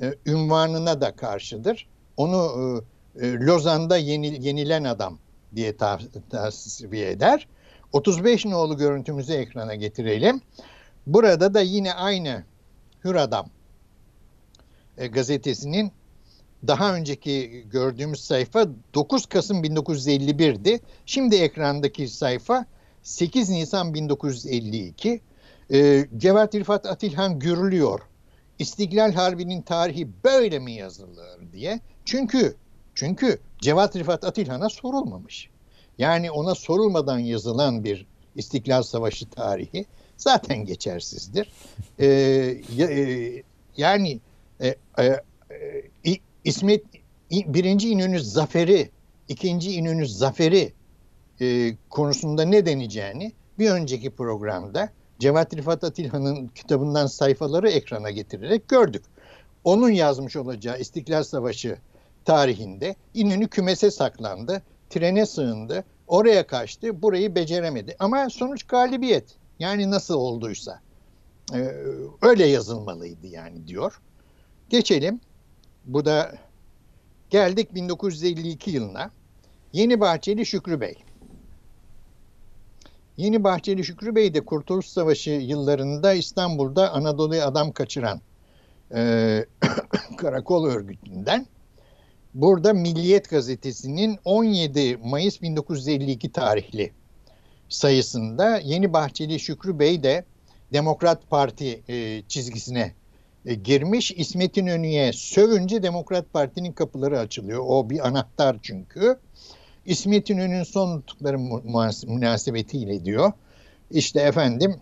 e, ünvanına da karşıdır. Onu e, e, Lozan'da yeni, yenilen adam diye ta- tasfiye eder. 35 nolu görüntümüzü ekrana getirelim. Burada da yine aynı Hür Adam e, gazetesinin daha önceki gördüğümüz sayfa 9 Kasım 1951'di. Şimdi ekrandaki sayfa 8 Nisan 1952. E, Cevat İrfat Atilhan gürülüyor. İstiklal Harbi'nin tarihi böyle mi yazılır diye. Çünkü çünkü Cevat Rifat Atilhan'a sorulmamış. Yani ona sorulmadan yazılan bir İstiklal Savaşı tarihi zaten geçersizdir. Ee, e, yani e, e, e, İsmet birinci İnönü zaferi, ikinci İnönü zaferi e, konusunda ne deneyeceğini bir önceki programda Cevat Rifat Atilhan'ın kitabından sayfaları ekrana getirerek gördük. Onun yazmış olacağı İstiklal Savaşı tarihinde İnönü kümese saklandı, trene sığındı, oraya kaçtı, burayı beceremedi. Ama sonuç galibiyet. Yani nasıl olduysa. Ee, öyle yazılmalıydı yani diyor. Geçelim. Bu da geldik 1952 yılına. Yeni Bahçeli Şükrü Bey. Yeni Bahçeli Şükrü Bey de Kurtuluş Savaşı yıllarında İstanbul'da Anadolu'ya adam kaçıran e, karakol örgütünden. Burada Milliyet Gazetesi'nin 17 Mayıs 1952 tarihli sayısında Yeni Bahçeli Şükrü Bey de Demokrat Parti e, çizgisine e, girmiş. İsmet İnönü'ye sövünce Demokrat Parti'nin kapıları açılıyor. O bir anahtar çünkü. İsmet İnönü'nün son nutukları münasebetiyle diyor. İşte efendim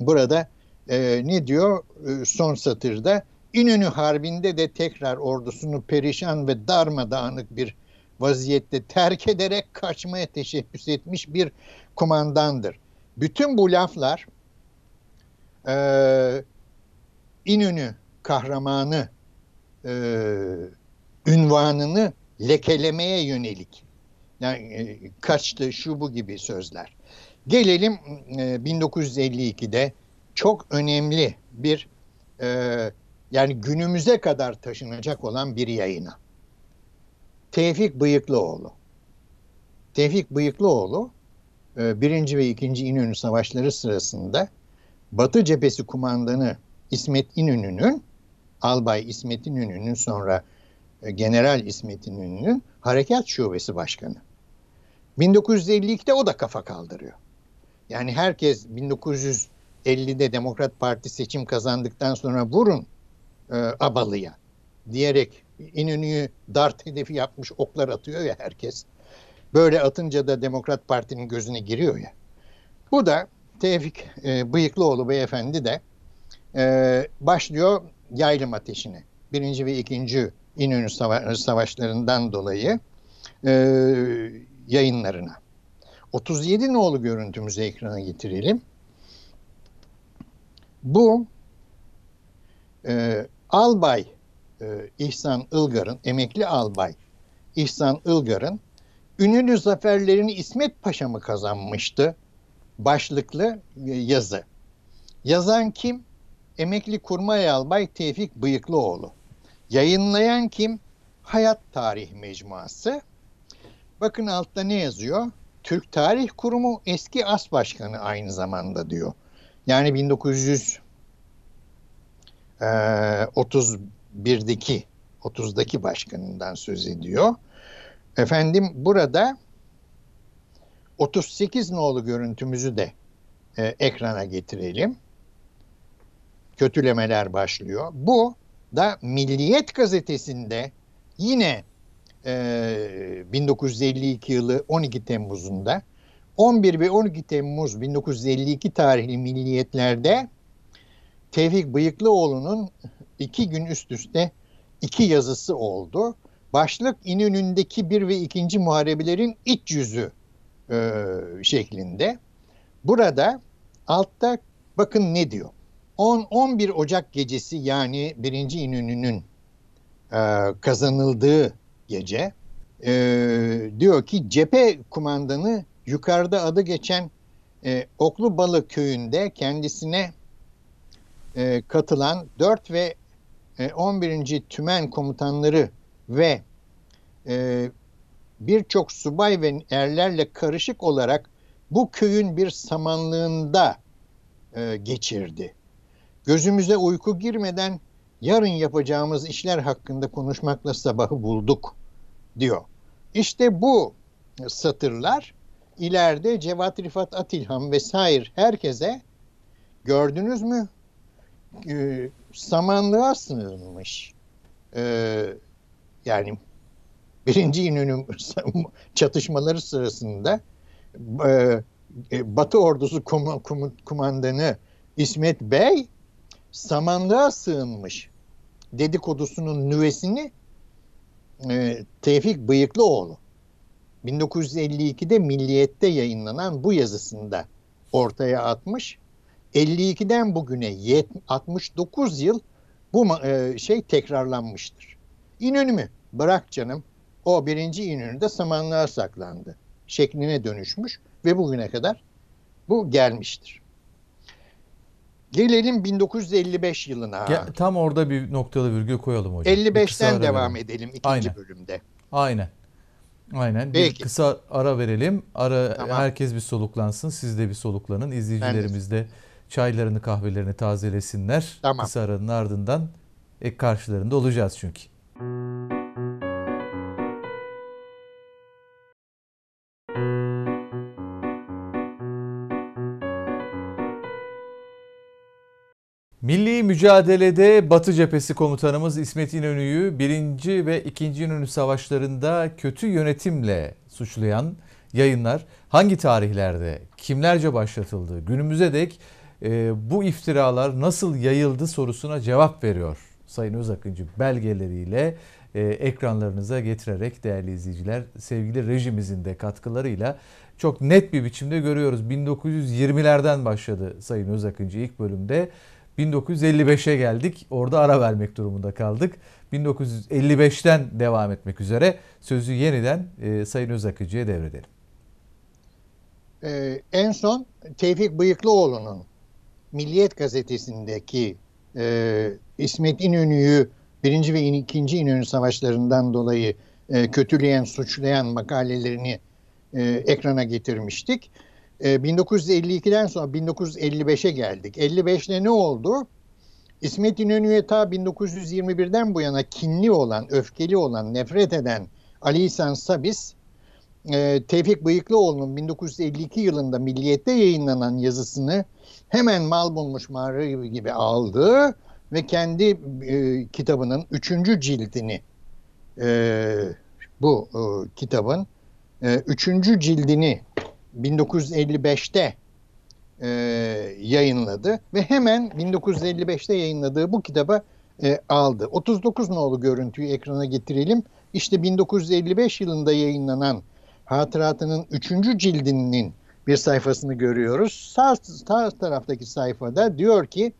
burada e, ne diyor e, son satırda? İnönü Harbi'nde de tekrar ordusunu perişan ve darmadağınık bir vaziyette terk ederek kaçmaya teşebbüs etmiş bir kumandandır. Bütün bu laflar e, İnönü kahramanı e, ünvanını lekelemeye yönelik. Yani e, kaçtı şu bu gibi sözler. Gelelim e, 1952'de çok önemli bir e, yani günümüze kadar taşınacak olan bir yayına. Tevfik Bıyıklıoğlu. Tevfik Bıyıklıoğlu e, birinci ve ikinci İnönü Savaşları sırasında Batı Cephesi Kumandanı İsmet İnönü'nün Albay İsmet İnönü'nün sonra e, General İsmet İnönü'nün Harekat Şubesi Başkanı. 1952'de o da kafa kaldırıyor. Yani herkes 1950'de Demokrat Parti seçim kazandıktan sonra vurun e, Abalı'ya diyerek İnönü'yü dart hedefi yapmış oklar atıyor ya herkes. Böyle atınca da Demokrat Parti'nin gözüne giriyor ya. Bu da Tevfik e, Bıyıklıoğlu beyefendi de e, başlıyor yaylım ateşine. Birinci ve ikinci İnönü savaşlarından dolayı e, yayınlarına. 37 nolu görüntümüzü ekrana getirelim. Bu e, albay e, İhsan Ilgar'ın, emekli albay İhsan Ilgar'ın Ünlü zaferlerini İsmet Paşa mı kazanmıştı? Başlıklı e, yazı. Yazan kim? Emekli kurmay albay Tevfik Bıyıklıoğlu. Yayınlayan kim? Hayat Tarih Mecmuası. Bakın altta ne yazıyor? Türk Tarih Kurumu eski as başkanı aynı zamanda diyor. Yani 1931'deki e, 30'daki başkanından söz ediyor. Efendim burada 38 nolu görüntümüzü de e, ekrana getirelim. Kötülemeler başlıyor. Bu da Milliyet gazetesinde yine e, 1952 yılı 12 Temmuz'unda 11 ve 12 Temmuz 1952 tarihli milliyetlerde Tevfik Bıyıklıoğlu'nun iki gün üst üste iki yazısı oldu. Başlık İnönü'ndeki bir ve ikinci muharebelerin iç yüzü e, şeklinde. Burada altta bakın ne diyor. 10-11 Ocak gecesi yani birinci İnönü'nün e, kazanıldığı gece e, diyor ki cephe kumandanı yukarıda adı geçen e, Oklubalı köyünde kendisine e, katılan 4 ve e, 11. tümen komutanları ve e, birçok subay ve erlerle karışık olarak bu köyün bir samanlığında e, geçirdi. Gözümüze uyku girmeden yarın yapacağımız işler hakkında konuşmakla sabahı bulduk diyor. İşte bu satırlar ileride Cevat Rifat Atilham vesaire herkese gördünüz mü e, samanlığa sığınmış. E, yani birinci İnönü çatışmaları sırasında e, e, Batı ordusu kum, kum, kumandanı İsmet Bey samanlığa sığınmış dedikodusunun nüvesini e, Tevfik Bıyıklıoğlu 1952'de Milliyet'te yayınlanan bu yazısında ortaya atmış. 52'den bugüne 69 yıl bu e, şey tekrarlanmıştır. İnönü mü? Bırak canım. O birinci İnönü'de samanlığa saklandı. Şekline dönüşmüş ve bugüne kadar bu gelmiştir. Gelelim 1955 yılına. Ya, tam orada bir noktalı virgül koyalım hocam. 55'ten devam verelim. edelim ikinci Aynen. bölümde. Aynen. Aynen. Peki. Bir kısa ara verelim. Ara tamam. herkes bir soluklansın. Siz de bir soluklanın. İzleyicilerimiz de çaylarını kahvelerini tazelesinler. Tamam. Kısa aranın ardından e, karşılarında olacağız çünkü. Milli mücadelede Batı Cephesi Komutanımız İsmet İnönü'yü 1. ve 2. İnönü Savaşları'nda kötü yönetimle suçlayan yayınlar hangi tarihlerde, kimlerce başlatıldı, günümüze dek e, bu iftiralar nasıl yayıldı sorusuna cevap veriyor. Sayın Özakıncı belgeleriyle e, ekranlarınıza getirerek değerli izleyiciler sevgili rejimizin de katkılarıyla çok net bir biçimde görüyoruz. 1920'lerden başladı Sayın Özakıncı ilk bölümde. 1955'e geldik. Orada ara vermek durumunda kaldık. 1955'ten devam etmek üzere sözü yeniden e, Sayın Özakıcı'ya devredelim. Ee, en son Tevfik Bıyıklıoğlu'nun Milliyet Gazetesi'ndeki e, İsmet İnönü'yü birinci ve ikinci İnönü Savaşları'ndan dolayı e, kötüleyen, suçlayan makalelerini e, ekrana getirmiştik. 1952'den ee, sonra 1955'e geldik. 55'te ne oldu? İsmet İnönü'ye ta 1921'den bu yana kinli olan, öfkeli olan, nefret eden Ali İhsan Sabis, e, Tevfik Bıyıklıoğlu'nun 1952 yılında Milliyet'te yayınlanan yazısını hemen mal bulmuş mağara gibi aldı ve kendi e, kitabının üçüncü cildini e, bu e, kitabın üçüncü cildini 1955'te e, yayınladı ve hemen 1955'te yayınladığı bu kitaba e, aldı. 39 nolu görüntüyü ekrana getirelim. İşte 1955 yılında yayınlanan hatıratının 3. cildinin bir sayfasını görüyoruz. Sağ, sağ taraftaki sayfada diyor ki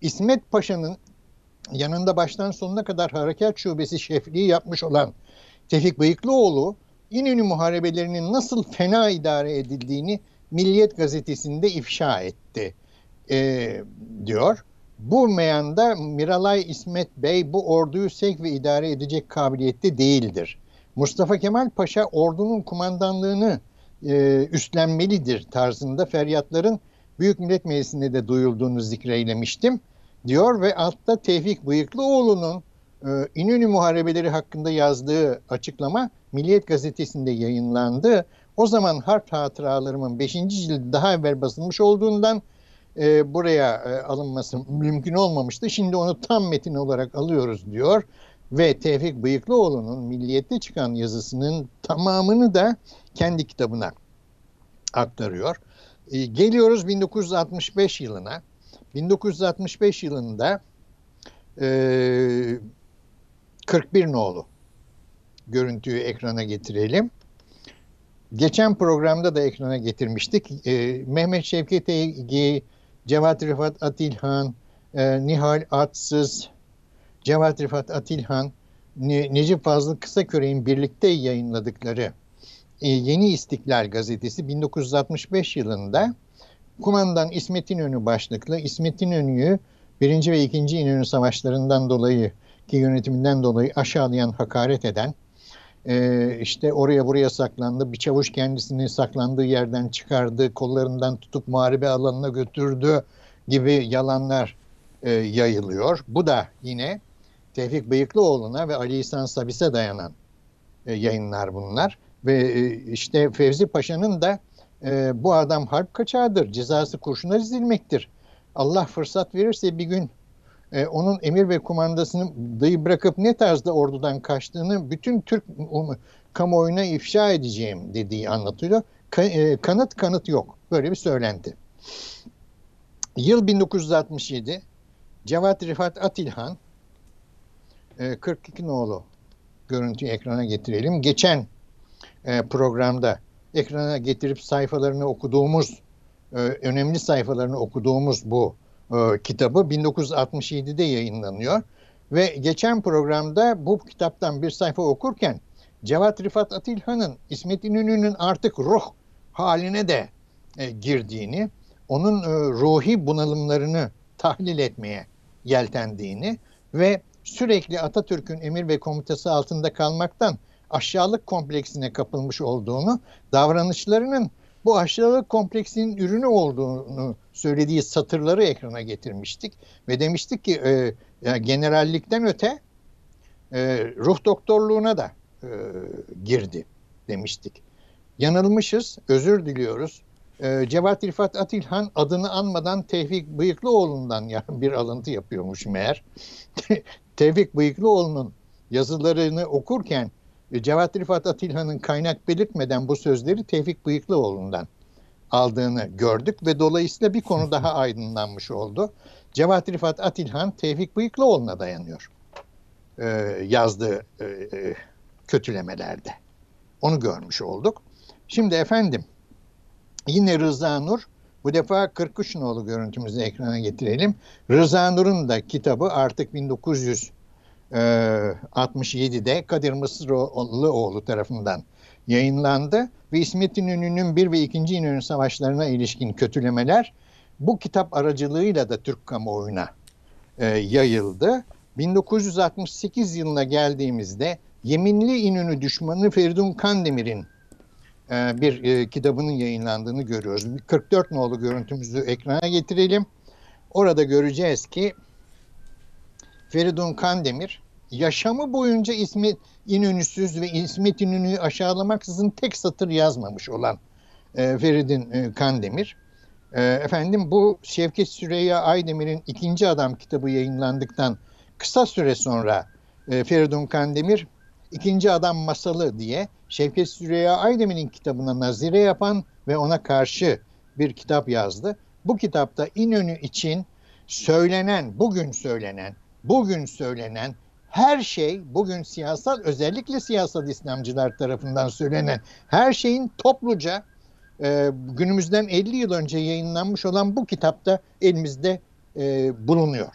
İsmet Paşa'nın yanında baştan sonuna kadar harekat şubesi şefliği yapmış olan Tevfik Bıyıklıoğlu İnönü muharebelerinin nasıl fena idare edildiğini Milliyet gazetesinde ifşa etti e, diyor. Bu meyanda Miralay İsmet Bey bu orduyu sevk ve idare edecek kabiliyette değildir. Mustafa Kemal Paşa ordunun kumandanlığını e, üstlenmelidir tarzında feryatların Büyük Millet Meclisi'nde de duyulduğunu zikreylemiştim diyor ve altta Tevfik Bıyıklıoğlu'nun e, İnönü Muharebeleri hakkında yazdığı açıklama Milliyet Gazetesi'nde yayınlandı. O zaman harp hatıralarımın 5. cildi daha evvel basılmış olduğundan e, buraya e, alınması mümkün olmamıştı. Şimdi onu tam metin olarak alıyoruz diyor. Ve Tevfik Bıyıklıoğlu'nun Milliyet'te çıkan yazısının tamamını da kendi kitabına aktarıyor. E, geliyoruz 1965 yılına. 1965 yılında e, 41 nolu görüntüyü ekrana getirelim. Geçen programda da ekrana getirmiştik. E, Mehmet Şevket Egi, Cevat Rıfat Atilhan, e, Nihal Atsız, Cevat Rıfat Atilhan, ne, Necip Fazıl Kısaköre'nin birlikte yayınladıkları e, Yeni İstiklal gazetesi 1965 yılında kumandan İsmet İnönü başlıklı İsmet İnönü'yü 1. ve 2. İnönü savaşlarından dolayı ki yönetiminden dolayı aşağılayan, hakaret eden e, işte oraya buraya saklandı. Bir çavuş kendisini saklandığı yerden çıkardı, kollarından tutup muharebe alanına götürdü gibi yalanlar e, yayılıyor. Bu da yine Tevfik Bıyıklıoğlu'na ve Ali İhsan Sabis'e dayanan e, yayınlar bunlar. Ve e, işte Fevzi Paşa'nın da bu adam harp kaçağıdır, cezası kurşuna dizilmektir. Allah fırsat verirse bir gün e, onun emir ve kumandasını dayı bırakıp ne tarzda ordudan kaçtığını bütün Türk kamuoyuna ifşa edeceğim dediği anlatılıyor. Ka, e, kanıt kanıt yok. Böyle bir söylenti. Yıl 1967 Cevat Rifat Atilhan e, 42 nolu görüntüyü ekrana getirelim. Geçen e, programda ekrana getirip sayfalarını okuduğumuz e, önemli sayfalarını okuduğumuz bu e, kitabı 1967'de yayınlanıyor. Ve geçen programda bu kitaptan bir sayfa okurken Cevat Rifat Atilhan'ın İsmet İnönü'nün artık ruh haline de e, girdiğini, onun e, ruhi bunalımlarını tahlil etmeye yeltendiğini ve sürekli Atatürk'ün emir ve komutası altında kalmaktan aşağılık kompleksine kapılmış olduğunu, davranışlarının bu aşağılık kompleksinin ürünü olduğunu söylediği satırları ekrana getirmiştik ve demiştik ki e, yani generallikten öte e, ruh doktorluğuna da e, girdi demiştik. Yanılmışız, özür diliyoruz. E, Cevat İrfat Atilhan adını anmadan Tevfik Bıyıklıoğlu'ndan bir alıntı yapıyormuş meğer. Tevfik Bıyıklıoğlu'nun yazılarını okurken Cevat Rifat Atilhan'ın kaynak belirtmeden bu sözleri Tevfik Bıyıklıoğlu'ndan aldığını gördük ve dolayısıyla bir konu daha aydınlanmış oldu. Cevat Rifat Atilhan Tevfik Bıyıklıoğlu'na dayanıyor e, yazdığı e, e, kötülemelerde. Onu görmüş olduk. Şimdi efendim yine Rıza Nur bu defa 43 nolu görüntümüzü ekrana getirelim. Rıza Nur'un da kitabı artık 1900 67'de e, Kadir Mısırlıoğlu tarafından yayınlandı ve İsmet İnönü'nün 1 ve 2. İnönü Savaşlarına ilişkin kötülemeler bu kitap aracılığıyla da Türk kamuoyuna e, yayıldı. 1968 yılına geldiğimizde Yeminli İnönü düşmanı Feridun Kandemir'in e, bir e, kitabının yayınlandığını görüyoruz. 44 nolu görüntümüzü ekrana getirelim. Orada göreceğiz ki Feridun Kandemir yaşamı boyunca İsmet İnönü'süz ve İsmet İnönü'yü aşağılamaksızın tek satır yazmamış olan e, Feridun e, Kandemir. E, efendim bu Şevket Süreyya Aydemir'in ikinci adam kitabı yayınlandıktan kısa süre sonra e, Feridun Kandemir ikinci adam masalı diye Şevket Süreyya Aydemir'in kitabına nazire yapan ve ona karşı bir kitap yazdı. Bu kitapta İnönü için söylenen, bugün söylenen bugün söylenen her şey bugün siyasal özellikle siyasal İslamcılar tarafından söylenen her şeyin topluca e, günümüzden 50 yıl önce yayınlanmış olan bu kitapta elimizde e, bulunuyor.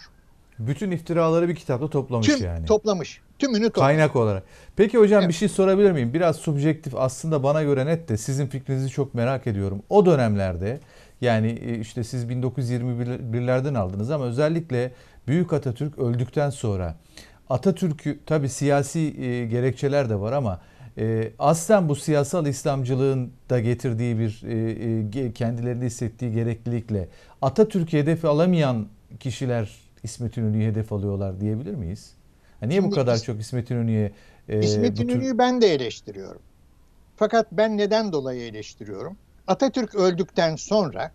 Bütün iftiraları bir kitapta toplamış Tüm, yani. Toplamış. Tümünü toplamış. Kaynak olarak. Peki hocam evet. bir şey sorabilir miyim? Biraz subjektif aslında bana göre net de sizin fikrinizi çok merak ediyorum. O dönemlerde yani e, işte siz 1921'lerden aldınız ama özellikle Büyük Atatürk öldükten sonra Atatürk'ü tabi siyasi e, gerekçeler de var ama e, aslen bu siyasal İslamcılığın da getirdiği bir e, e, kendilerinde hissettiği gereklilikle Atatürk'ü hedef alamayan kişiler İsmet İnönü'yü hedef alıyorlar diyebilir miyiz? Yani niye Şimdi bu kadar is- çok İsmet İnönü'ye e, İsmet İnönü'yü tür... ben de eleştiriyorum. Fakat ben neden dolayı eleştiriyorum? Atatürk öldükten sonra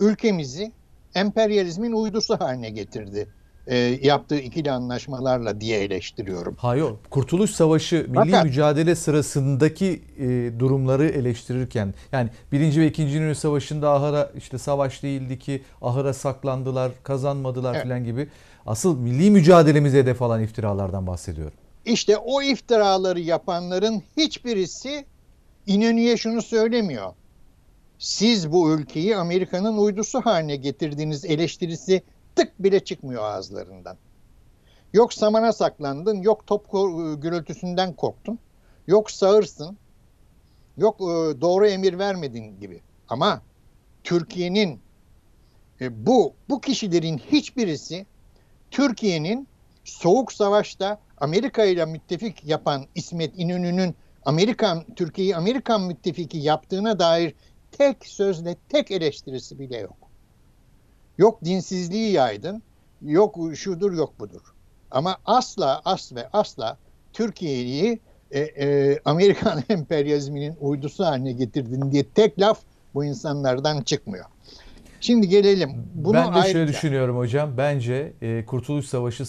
ülkemizi emperyalizmin uydusu haline getirdi e, yaptığı ikili anlaşmalarla diye eleştiriyorum. Hayır, Kurtuluş Savaşı milli Fakat, mücadele sırasındaki e, durumları eleştirirken yani birinci ve ikinci Dünya Savaşı'nda ahıra işte savaş değildi ki ahıra saklandılar, kazanmadılar evet. falan gibi asıl milli mücadelemize hedef alan iftiralardan bahsediyorum. İşte o iftiraları yapanların hiçbirisi İnönü'ye şunu söylemiyor siz bu ülkeyi Amerika'nın uydusu haline getirdiğiniz eleştirisi tık bile çıkmıyor ağızlarından. Yok samana saklandın, yok top gürültüsünden korktun, yok sağırsın, yok e, doğru emir vermedin gibi. Ama Türkiye'nin e, bu bu kişilerin hiçbirisi Türkiye'nin soğuk savaşta Amerika ile müttefik yapan İsmet İnönü'nün Amerikan Türkiye'yi Amerikan müttefiki yaptığına dair tek sözle tek eleştirisi bile yok. Yok dinsizliği yaydın, yok şudur yok budur. Ama asla as ve asla Türkiye'yi e, e, Amerikan emperyalizminin uydusu haline getirdin diye tek laf bu insanlardan çıkmıyor. Şimdi gelelim. Bunu ben de ayrıca... şöyle düşünüyorum hocam. Bence e, Kurtuluş Savaşı e,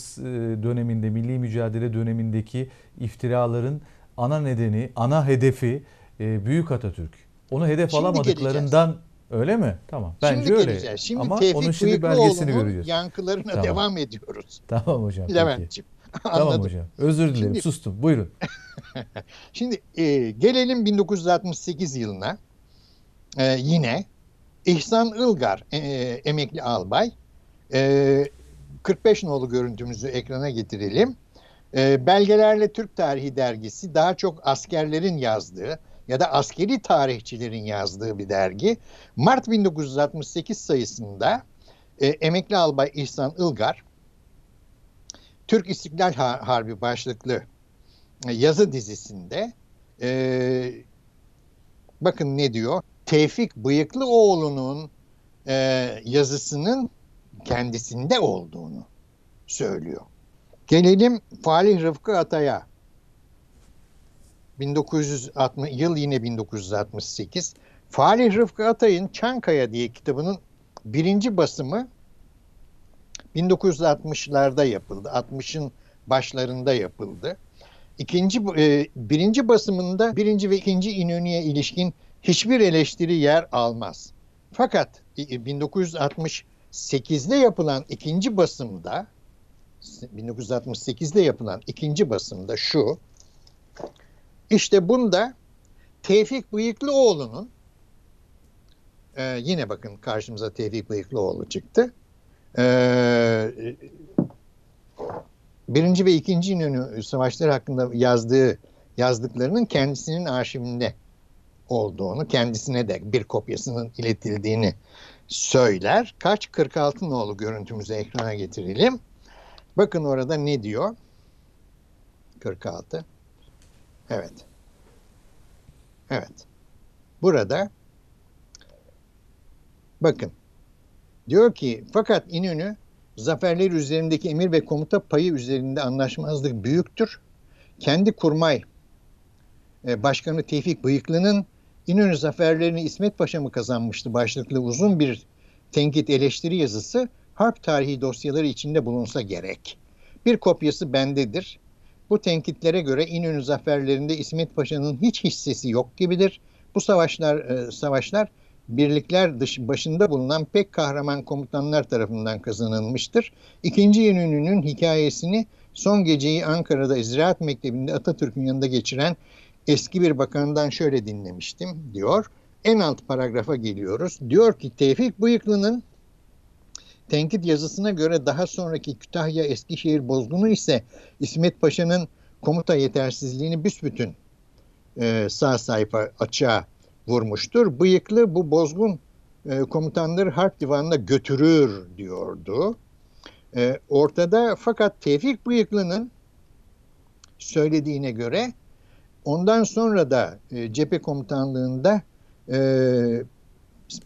döneminde, milli mücadele dönemindeki iftiraların ana nedeni, ana hedefi e, Büyük Atatürk. Onu hedef şimdi alamadıklarından geleceğiz. öyle mi? Tamam. Bence şimdi öyle. Geleceğiz. Şimdi Ama Tevfik onun şimdi belgesini göreceğiz. Yankılarına tamam. devam ediyoruz. Tamam hocam. Levent'ciğim. tamam hocam. Özür dilerim. Şimdi, Sustum. Buyurun. şimdi e, gelelim 1968 yılına. E, yine İhsan Ilgar e, emekli albay. E, 45 nolu görüntümüzü ekrana getirelim. E, belgelerle Türk Tarihi dergisi daha çok askerlerin yazdığı ya da askeri tarihçilerin yazdığı bir dergi. Mart 1968 sayısında e, emekli albay İhsan Ilgar Türk İstiklal Harbi başlıklı e, yazı dizisinde e, bakın ne diyor? Tevfik Bıyıklıoğlu'nun e, yazısının kendisinde olduğunu söylüyor. Gelelim Falih Rıfkı Atay'a. 1960 yıl yine 1968. Falih Rıfkı Atay'ın Çankaya diye kitabının birinci basımı 1960'larda yapıldı. 60'ın başlarında yapıldı. İkinci, e, birinci basımında birinci ve ikinci İnönü'ye ilişkin hiçbir eleştiri yer almaz. Fakat 1968'de yapılan ikinci basımda 1968'de yapılan ikinci basımda şu işte bunda Tevfik Bıyıklıoğlu'nun e, yine bakın karşımıza Tevfik Bıyıklıoğlu çıktı. E, birinci ve ikinci İnönü savaşları hakkında yazdığı yazdıklarının kendisinin arşivinde olduğunu, kendisine de bir kopyasının iletildiğini söyler. Kaç 46 nolu görüntümüzü ekrana getirelim. Bakın orada ne diyor? 46. Evet. Evet. Burada bakın diyor ki fakat İnönü zaferler üzerindeki emir ve komuta payı üzerinde anlaşmazlık büyüktür. Kendi kurmay e, başkanı Tevfik Bıyıklı'nın İnönü zaferlerini İsmet Paşa mı kazanmıştı başlıklı uzun bir tenkit eleştiri yazısı harp tarihi dosyaları içinde bulunsa gerek. Bir kopyası bendedir. Bu tenkitlere göre İnönü zaferlerinde İsmet Paşa'nın hiç hissesi yok gibidir. Bu savaşlar e, savaşlar birlikler dış başında bulunan pek kahraman komutanlar tarafından kazanılmıştır. İkinci İnönü'nün hikayesini son geceyi Ankara'da Ziraat Mektebi'nde Atatürk'ün yanında geçiren eski bir bakandan şöyle dinlemiştim diyor. En alt paragrafa geliyoruz. Diyor ki Tevfik Bıyıklı'nın tenkit yazısına göre daha sonraki Kütahya Eskişehir bozgunu ise İsmet Paşa'nın komuta yetersizliğini büsbütün e, sağ sayfa açığa vurmuştur. Bıyıklı bu bozgun e, komutanları harp divanına götürür diyordu. E, ortada fakat Tevfik Bıyıklı'nın söylediğine göre ondan sonra da e, cephe komutanlığında e,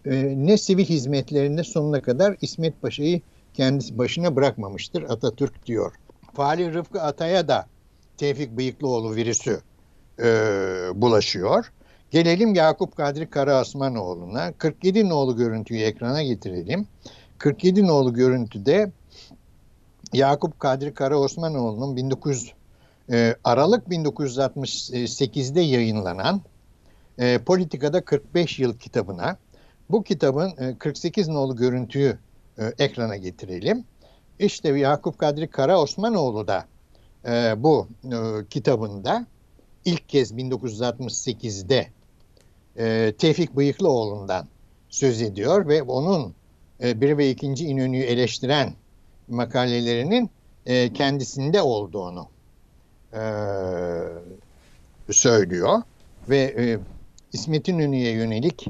e, ne sivil hizmetlerinde sonuna kadar İsmet Paşa'yı kendisi başına bırakmamıştır Atatürk diyor. Fali Rıfkı Atay'a da Tevfik Bıyıklıoğlu virüsü e, bulaşıyor. Gelelim Yakup Kadri Karaasmanoğlu'na. 47 nolu görüntüyü ekrana getirelim. 47 nolu görüntüde Yakup Kadri Karaosmanoğlu'nun 1900 e, Aralık 1968'de yayınlanan e, Politikada 45 Yıl kitabına bu kitabın e, 48 nolu görüntüyü e, ekrana getirelim. İşte Yakup Kadri Karaosmanoğlu da e, bu e, kitabında ilk kez 1968'de e, Tevfik Bıyıklıoğlu'ndan söz ediyor ve onun e, bir ve ikinci İnönü'yü eleştiren makalelerinin e, kendisinde olduğunu e, söylüyor ve e, İsmet İnönü'ye yönelik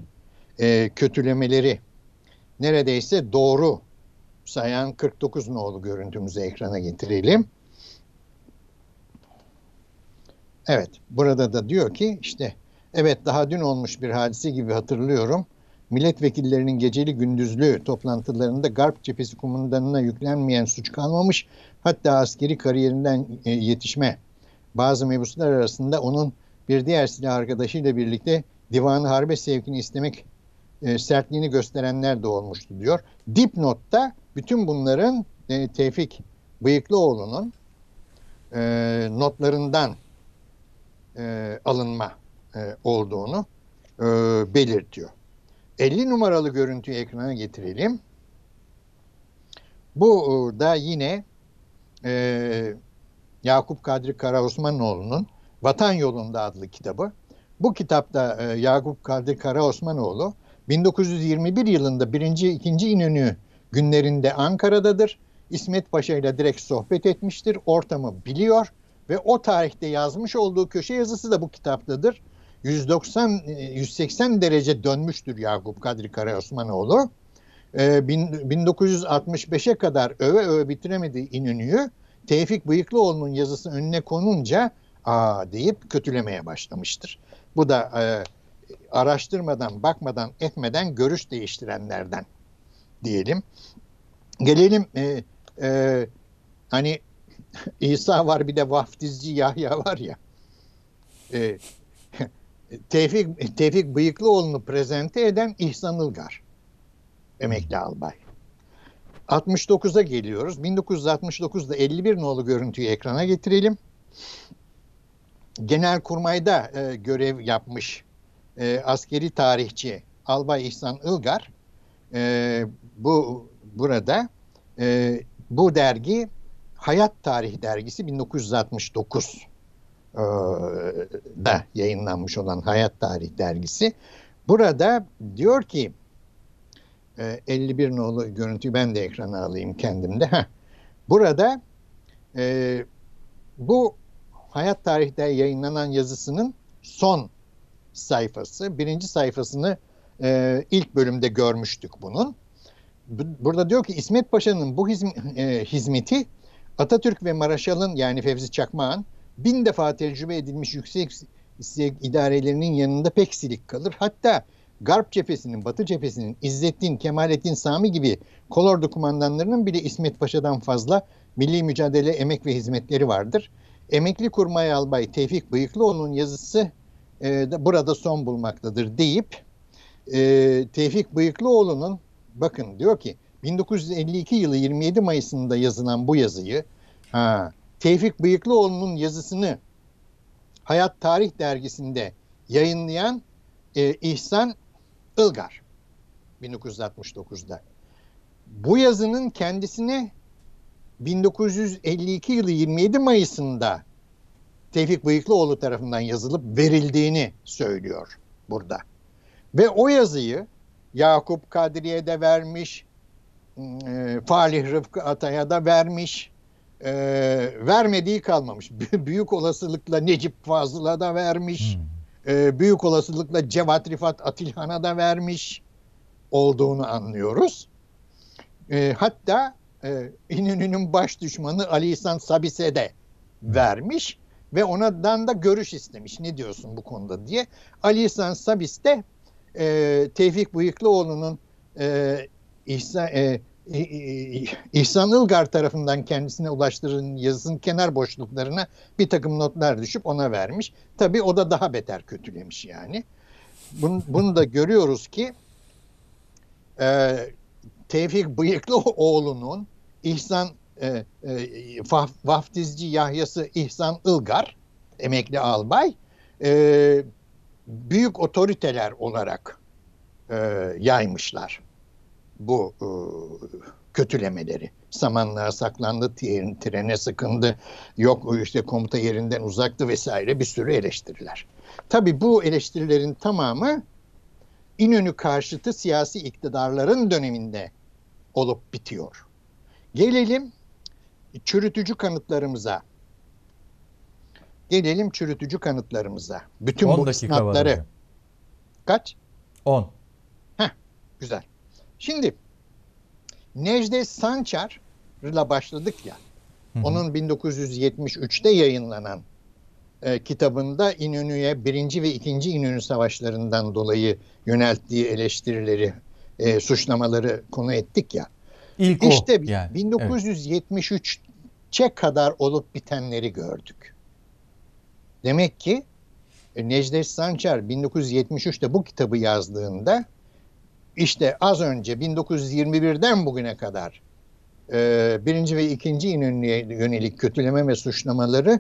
e, kötülemeleri neredeyse doğru sayan 49 nolu görüntümüzü ekrana getirelim. Evet, burada da diyor ki işte evet daha dün olmuş bir hadise gibi hatırlıyorum. Milletvekillerinin geceli gündüzlü toplantılarında Garp cephesi kumandanına yüklenmeyen suç kalmamış. Hatta askeri kariyerinden e, yetişme bazı mebuslar arasında onun bir diğer silah arkadaşıyla birlikte divanı harbe sevkini istemek e, sertliğini gösterenler de olmuştu diyor. Dipnotta bütün bunların e, Tevfik Bıyıklıoğlu'nun e, notlarından e, alınma e, olduğunu e, belirtiyor. 50 numaralı görüntüyü ekrana getirelim. Bu e, da yine e, Yakup Kadri Karaosmanoğlu'nun Vatan Yolunda adlı kitabı. Bu kitapta e, Yakup Kadri Karaosmanoğlu 1921 yılında 1. 2. İnönü günlerinde Ankara'dadır. İsmet Paşa ile direkt sohbet etmiştir. Ortamı biliyor ve o tarihte yazmış olduğu köşe yazısı da bu kitaptadır. 190 180 derece dönmüştür Yakup Kadri Karaosmanoğlu. Ee, 1965'e kadar öve öve bitiremediği İnönü'yü Tevfik Bıyıklıoğlu'nun yazısı önüne konunca aa deyip kötülemeye başlamıştır. Bu da araştırmadan, bakmadan, etmeden görüş değiştirenlerden diyelim. Gelelim e, e, hani İsa var bir de vaftizci Yahya var ya. E, Tevfik, Tevfik Bıyıklıoğlu'nu prezente eden İhsan Ilgar. Emekli albay. 69'a geliyoruz. 1969'da 51 nolu görüntüyü ekrana getirelim. Genelkurmay'da e, görev yapmış e, askeri tarihçi Albay İhsan Ilgar e, bu burada e, bu dergi Hayat Tarih dergisi 1969 e, da yayınlanmış olan Hayat Tarih dergisi. Burada diyor ki 51 e, nolu görüntüyü ben de ekrana alayım kendimde. Burada e, bu Hayat Tarih'te yayınlanan yazısının son sayfası. Birinci sayfasını e, ilk bölümde görmüştük bunun. Burada diyor ki İsmet Paşa'nın bu hizm e, hizmeti Atatürk ve Maraşal'ın yani Fevzi Çakmak'ın bin defa tecrübe edilmiş yüksek idarelerinin yanında pek silik kalır. Hatta Garp cephesinin, Batı cephesinin İzzettin, Kemalettin Sami gibi kolordu kumandanlarının bile İsmet Paşa'dan fazla milli mücadele emek ve hizmetleri vardır. Emekli Kurmay Albay Tevfik Bıyıklıoğlu'nun yazısı e, da burada son bulmaktadır deyip e, Tevfik Bıyıklıoğlu'nun bakın diyor ki 1952 yılı 27 Mayıs'ında yazılan bu yazıyı ha, Tevfik Bıyıklıoğlu'nun yazısını Hayat Tarih dergisinde yayınlayan e, İhsan Ilgar 1969'da. Bu yazının kendisine 1952 yılı 27 Mayıs'ında Tevfik Bıyıklıoğlu tarafından yazılıp verildiğini söylüyor burada. Ve o yazıyı Yakup Kadriye de vermiş, e, Falih Rıfkı Atay'a da vermiş, e, vermediği kalmamış. büyük olasılıkla Necip Fazıl'a da vermiş, hmm. e, büyük olasılıkla Cevat Rifat Atilhan'a da vermiş olduğunu anlıyoruz. E, hatta e, İnönü'nün baş düşmanı Ali İhsan Sabis'e de vermiş ve onadan da görüş istemiş. Ne diyorsun bu konuda diye. Ali İhsan Sabis de e, Tevfik Bıyıklıoğlu'nun e, İhsan, e, İhsan Ilgar tarafından kendisine ulaştırılan yazısının kenar boşluklarına bir takım notlar düşüp ona vermiş. Tabii o da daha beter kötülemiş yani. Bunu, bunu da görüyoruz ki e, Tevfik Bıyıklıoğlu'nun İhsan e, e, vaftizci Yahyası İhsan Ilgar emekli albay e, büyük otoriteler olarak e, yaymışlar bu e, kötülemeleri. Samanlığa saklandı, trene sıkındı, yok işte komuta yerinden uzaktı vesaire bir sürü eleştiriler. Tabi bu eleştirilerin tamamı İnönü karşıtı siyasi iktidarların döneminde olup bitiyor. Gelelim çürütücü kanıtlarımıza. Gelelim çürütücü kanıtlarımıza. Bütün bu isnatları. Kaç? 10. Heh, güzel. Şimdi Necdet Sançar'la başladık ya. Hı hı. Onun 1973'te yayınlanan e, kitabında İnönü'ye birinci ve ikinci İnönü savaşlarından dolayı yönelttiği eleştirileri, e, suçlamaları konu ettik ya. İlk işte o yani. 1973'e kadar olup bitenleri gördük. Demek ki e, Necdet Sancar 1973'te bu kitabı yazdığında işte az önce 1921'den bugüne kadar e, birinci ve ikinci İnönü'ye yönelik kötüleme ve suçlamaların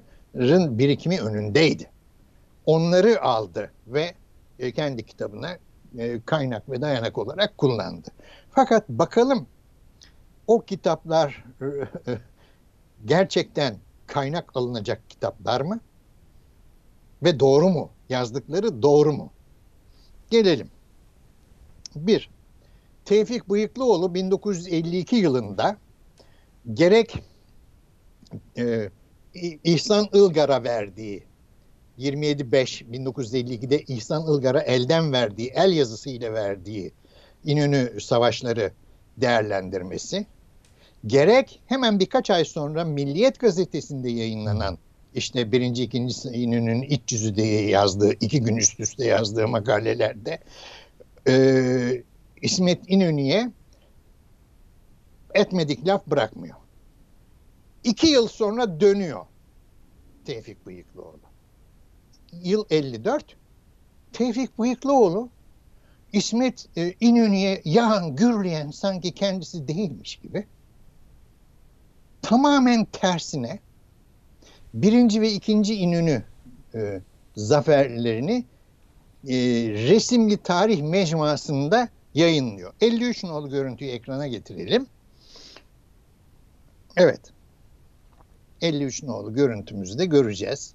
birikimi önündeydi. Onları aldı ve e, kendi kitabına e, kaynak ve dayanak olarak kullandı. Fakat bakalım o kitaplar gerçekten kaynak alınacak kitaplar mı? Ve doğru mu? Yazdıkları doğru mu? Gelelim. Bir, Tevfik Bıyıklıoğlu 1952 yılında gerek e, İhsan Ilgar'a verdiği 27.5 1952'de İhsan Ilgar'a elden verdiği, el yazısıyla verdiği İnönü Savaşları değerlendirmesi gerek hemen birkaç ay sonra Milliyet Gazetesi'nde yayınlanan işte birinci, ikinci İnönü'nün iç yüzü diye yazdığı, iki gün üst üste yazdığı makalelerde e, İsmet İnönü'ye etmedik laf bırakmıyor. İki yıl sonra dönüyor Tevfik Bıyıklıoğlu. Yıl 54. Tevfik Bıyıklıoğlu İsmet e, İnönü'ye yağan gürleyen sanki kendisi değilmiş gibi tamamen tersine birinci ve ikinci İnönü e, zaferlerini e, resimli tarih mecmuasında yayınlıyor. 53 nolu görüntüyü ekrana getirelim. Evet. 53 nolu görüntümüzü de göreceğiz.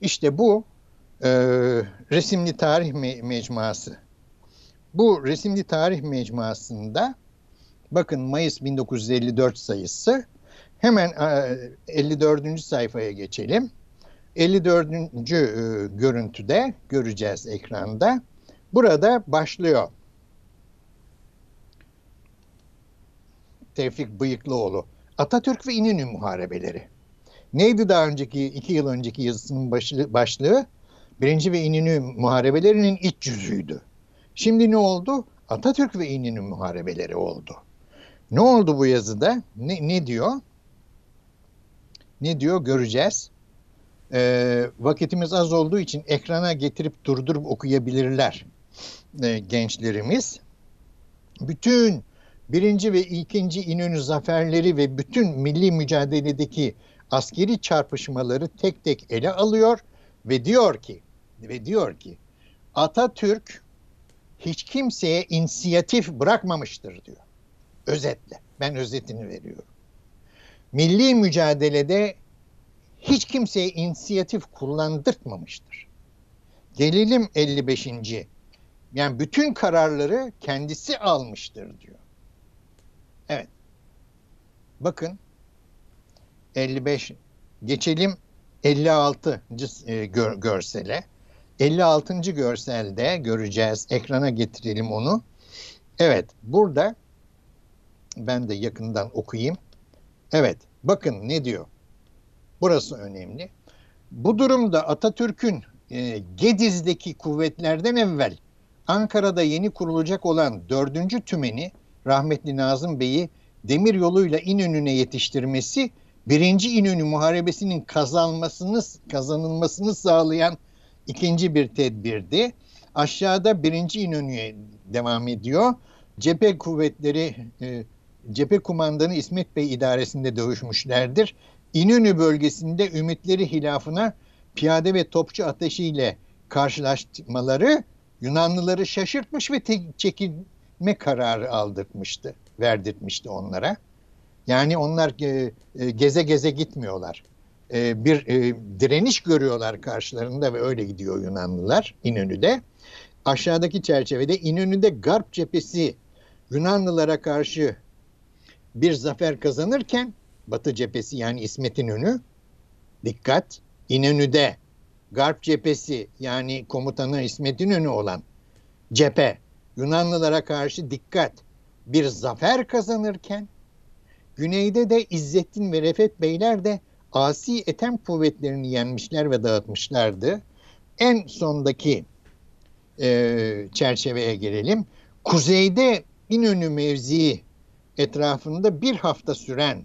İşte bu e, resimli tarih me mecmuası. Bu resimli tarih mecmuasında bakın Mayıs 1954 sayısı hemen e, 54. sayfaya geçelim. 54. E, görüntüde göreceğiz ekranda. Burada başlıyor. Tevfik Bıyıklıoğlu. Atatürk ve İnönü muharebeleri. Neydi daha önceki, iki yıl önceki yazısının başlığı? Birinci ve İnönü muharebelerinin iç yüzüydü. Şimdi ne oldu? Atatürk ve İnönü muharebeleri oldu. Ne oldu bu yazıda? Ne, ne diyor? Ne diyor göreceğiz. Ee, vakitimiz az olduğu için ekrana getirip durdurup okuyabilirler e, gençlerimiz. Bütün birinci ve ikinci İnönü zaferleri ve bütün milli mücadeledeki askeri çarpışmaları tek tek ele alıyor ve diyor ki ve diyor ki Atatürk hiç kimseye inisiyatif bırakmamıştır diyor. Özetle. Ben özetini veriyorum. Milli mücadelede hiç kimseye inisiyatif kullandırtmamıştır. Gelelim 55. Yani bütün kararları kendisi almıştır diyor. Evet. Bakın 55 geçelim 56. E, gör, görsele. 56. görselde göreceğiz. Ekrana getirelim onu. Evet, burada ben de yakından okuyayım. Evet, bakın ne diyor. Burası önemli. Bu durumda Atatürk'ün e, Gediz'deki kuvvetlerden evvel Ankara'da yeni kurulacak olan 4. tümeni rahmetli Nazım Bey'i demir yoluyla İnönü'ne yetiştirmesi birinci İnönü muharebesinin kazanmasını kazanılmasını sağlayan ikinci bir tedbirdi. Aşağıda birinci İnönü'ye devam ediyor. Cephe kuvvetleri e, cephe kumandanı İsmet Bey idaresinde dövüşmüşlerdir. İnönü bölgesinde ümitleri hilafına piyade ve topçu ateşiyle karşılaşmaları Yunanlıları şaşırtmış ve çekilme kararı aldırtmıştı, verdirtmişti onlara. Yani onlar e, geze geze gitmiyorlar. E, bir e, direniş görüyorlar karşılarında ve öyle gidiyor Yunanlılar İnönü'de. Aşağıdaki çerçevede İnönü'de Garp cephesi Yunanlılara karşı bir zafer kazanırken Batı cephesi yani İsmet İnönü dikkat İnönü'de Garp cephesi yani komutanı İsmet İnönü olan cephe Yunanlılara karşı dikkat bir zafer kazanırken güneyde de İzzettin ve Refet Beyler de asi etem kuvvetlerini yenmişler ve dağıtmışlardı. En sondaki e, çerçeveye gelelim. Kuzeyde İnönü mevzii etrafında bir hafta süren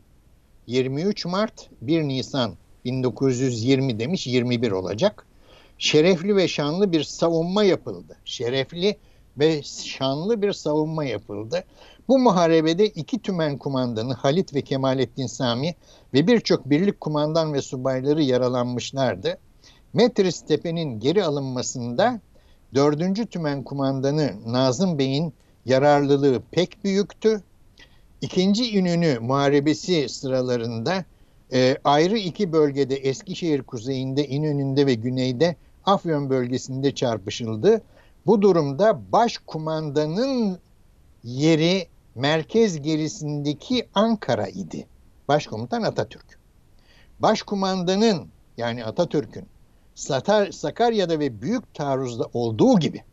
23 Mart 1 Nisan 1920 demiş 21 olacak. Şerefli ve şanlı bir savunma yapıldı. Şerefli ve şanlı bir savunma yapıldı. Bu muharebede iki tümen kumandanı Halit ve Kemalettin Sami ve birçok birlik kumandan ve subayları yaralanmışlardı. Metris Tepe'nin geri alınmasında 4. tümen kumandanı Nazım Bey'in yararlılığı pek büyüktü. İkinci İnönü Muharebesi sıralarında e, ayrı iki bölgede Eskişehir kuzeyinde, İnönü'nde ve güneyde Afyon bölgesinde çarpışıldı. Bu durumda başkumandanın yeri merkez gerisindeki Ankara idi. Başkomutan Atatürk. Başkumandanın yani Atatürk'ün Sakarya'da ve Büyük Taarruz'da olduğu gibi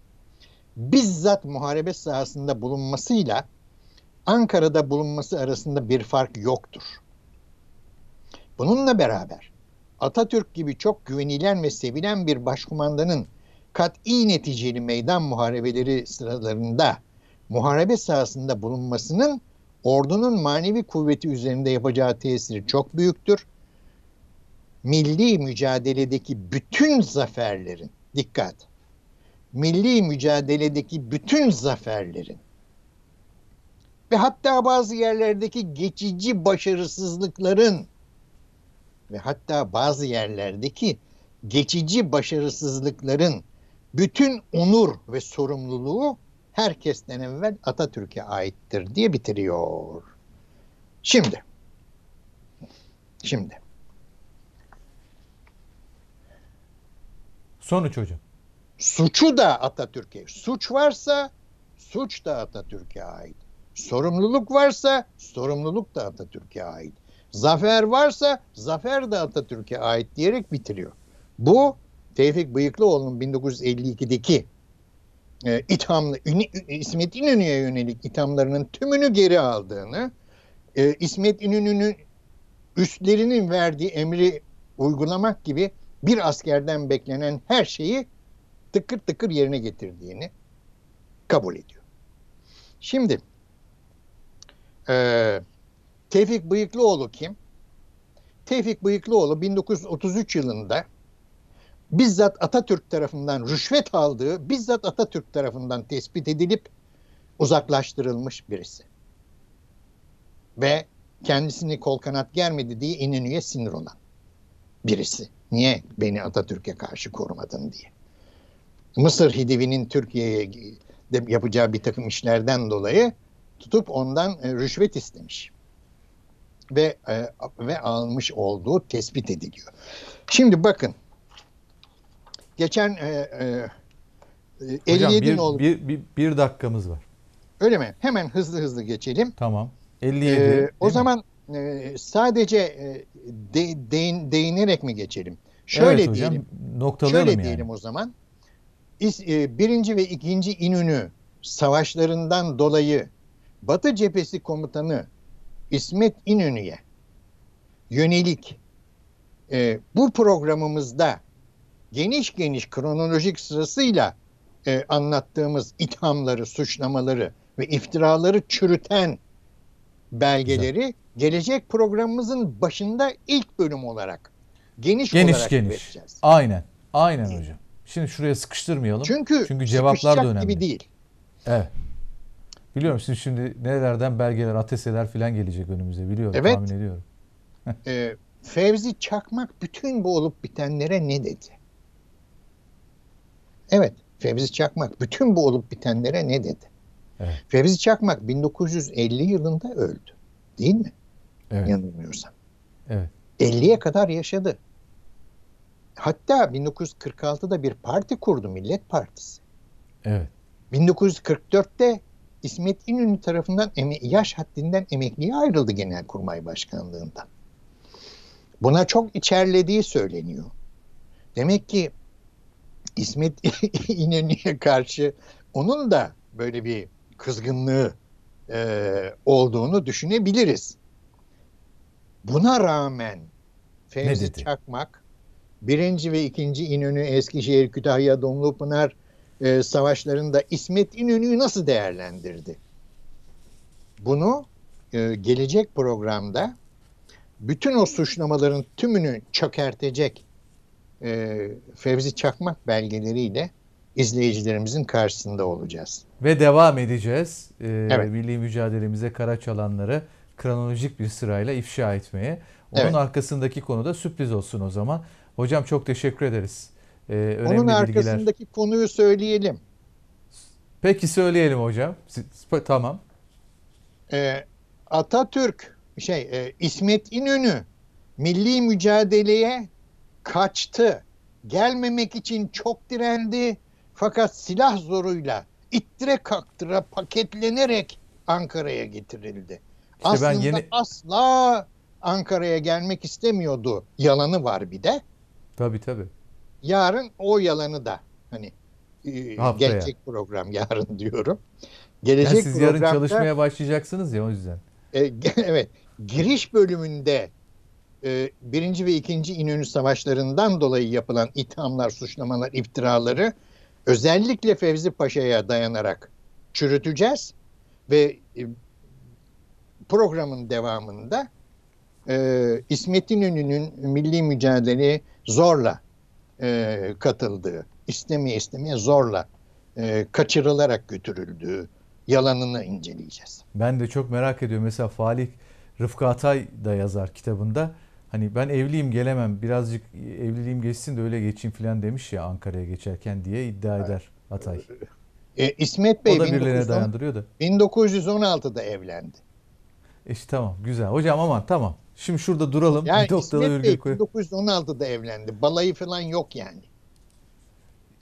bizzat muharebe sahasında bulunmasıyla Ankara'da bulunması arasında bir fark yoktur. Bununla beraber Atatürk gibi çok güvenilen ve sevilen bir başkumandanın kat'i neticeli meydan muharebeleri sıralarında muharebe sahasında bulunmasının ordunun manevi kuvveti üzerinde yapacağı tesiri çok büyüktür. Milli mücadeledeki bütün zaferlerin, dikkat, milli mücadeledeki bütün zaferlerin ve hatta bazı yerlerdeki geçici başarısızlıkların ve hatta bazı yerlerdeki geçici başarısızlıkların bütün onur ve sorumluluğu herkesten evvel Atatürk'e aittir diye bitiriyor. Şimdi şimdi Sonuç hocam. suçu da Atatürk'e. Suç varsa suç da Atatürk'e ait. Sorumluluk varsa sorumluluk da Atatürk'e ait. Zafer varsa zafer de Atatürk'e ait diyerek bitiriyor. Bu Tevfik Bıyıklıoğlu'nun 1952'deki e, ithamlı, İsmet İnönü'ye yönelik ithamlarının tümünü geri aldığını, e, İsmet İnönü'nün üstlerinin verdiği emri uygulamak gibi bir askerden beklenen her şeyi tıkır tıkır yerine getirdiğini kabul ediyor. Şimdi e, Tevfik Bıyıklıoğlu kim? Tevfik Bıyıklıoğlu 1933 yılında bizzat Atatürk tarafından rüşvet aldığı, bizzat Atatürk tarafından tespit edilip uzaklaştırılmış birisi. Ve kendisini kol kanat germedi diye İnönü'ye sinir olan birisi. Niye beni Atatürk'e karşı korumadın diye. Mısır Hidivi'nin Türkiye'ye yapacağı bir takım işlerden dolayı tutup ondan e, rüşvet istemiş. Ve e, ve almış olduğu tespit ediliyor. Şimdi bakın geçen e, e, e, Hocam 57 bir, nolu bir, bir, bir dakikamız var. öyle mi? Hemen hızlı hızlı geçelim. Tamam. 57. Ee, değil o mi? zaman e, sadece e, de, değin- değinerek mi geçelim? Şöyle evet hocam. diyelim. Noktalayalım Şöyle yani. diyelim o zaman. İs- e, birinci ve ikinci İnönü savaşlarından dolayı Batı Cephesi Komutanı İsmet İnönü'ye yönelik e, bu programımızda geniş geniş kronolojik sırasıyla e, anlattığımız ithamları, suçlamaları ve iftiraları çürüten belgeleri gelecek programımızın başında ilk bölüm olarak geniş, Geniş olarak geniş. vereceğiz. Aynen. Aynen hocam. Şimdi şuraya sıkıştırmayalım. Çünkü, Çünkü cevaplar da önemli. gibi değil. Evet. Biliyorum siz şimdi nerelerden belgeler, ateseler falan gelecek önümüze biliyorum Evet. tahmin ediyorum. Ee, Fevzi Çakmak bütün bu olup bitenlere ne dedi? Evet, Fevzi Çakmak bütün bu olup bitenlere ne dedi? Evet. Fevzi Çakmak 1950 yılında öldü. Değil mi? Evet. Yanılmıyorsam. Evet. 50'ye kadar yaşadı. Hatta 1946'da bir parti kurdu Millet Partisi. Evet. 1944'te İsmet İnönü tarafından eme- yaş haddinden emekliye ayrıldı Genelkurmay Başkanlığından. Buna çok içerlediği söyleniyor. Demek ki İsmet İnönü'ye karşı onun da böyle bir kızgınlığı e, olduğunu düşünebiliriz. Buna rağmen Fevzi? Çakmak birinci ve ikinci İnönü, Eskişehir, Kütahya, Dumlupınar e, savaşlarında İsmet İnönü'yü nasıl değerlendirdi? Bunu e, gelecek programda bütün o suçlamaların tümünü çökertecek e, Fevzi Çakmak belgeleriyle izleyicilerimizin karşısında olacağız. Ve devam edeceğiz. Ee, Evet. Milli mücadelemize kara çalanları kronolojik bir sırayla ifşa etmeye. Onun Evet. arkasındaki konu da sürpriz olsun o zaman. Hocam çok teşekkür ederiz. Ee, önemli Onun bilgiler. arkasındaki konuyu söyleyelim. Peki söyleyelim hocam. Tamam. E, Atatürk, şey e, İsmet İnönü milli mücadeleye kaçtı. Gelmemek için çok direndi. Fakat silah zoruyla ittire kaktıra paketlenerek Ankara'ya getirildi. ben Aslında yeni- asla Ankara'ya gelmek istemiyordu. Yalanı var bir de. Tabii tabii. Yarın o yalanı da hani e, Haftaya. gelecek program yarın diyorum. Yani Gelecek siz yarın programda- çalışmaya başlayacaksınız ya o yüzden. e, evet giriş bölümünde e, birinci ve ikinci İnönü savaşlarından dolayı yapılan ithamlar, suçlamalar, iftiraları özellikle Fevzi Paşa'ya dayanarak çürüteceğiz ve e, programın devamında e, İsmet İnönü'nün milli mücadeleye zorla e, katıldığı, istemeye istemeye zorla e, kaçırılarak götürüldüğü yalanını inceleyeceğiz. Ben de çok merak ediyorum. Mesela Falih Rıfkı Atay da yazar kitabında. Hani ben evliyim gelemem birazcık evliliğim geçsin de öyle geçeyim falan demiş ya Ankara'ya geçerken diye iddia eder Atay. E, İsmet Bey O da birilerine 1910 dayandırıyor da. 1916'da evlendi. İşte tamam güzel. Hocam aman tamam. Şimdi şurada duralım. Yani bir noktada İsmet Bey koyalım. 1916'da evlendi. Balayı falan yok yani.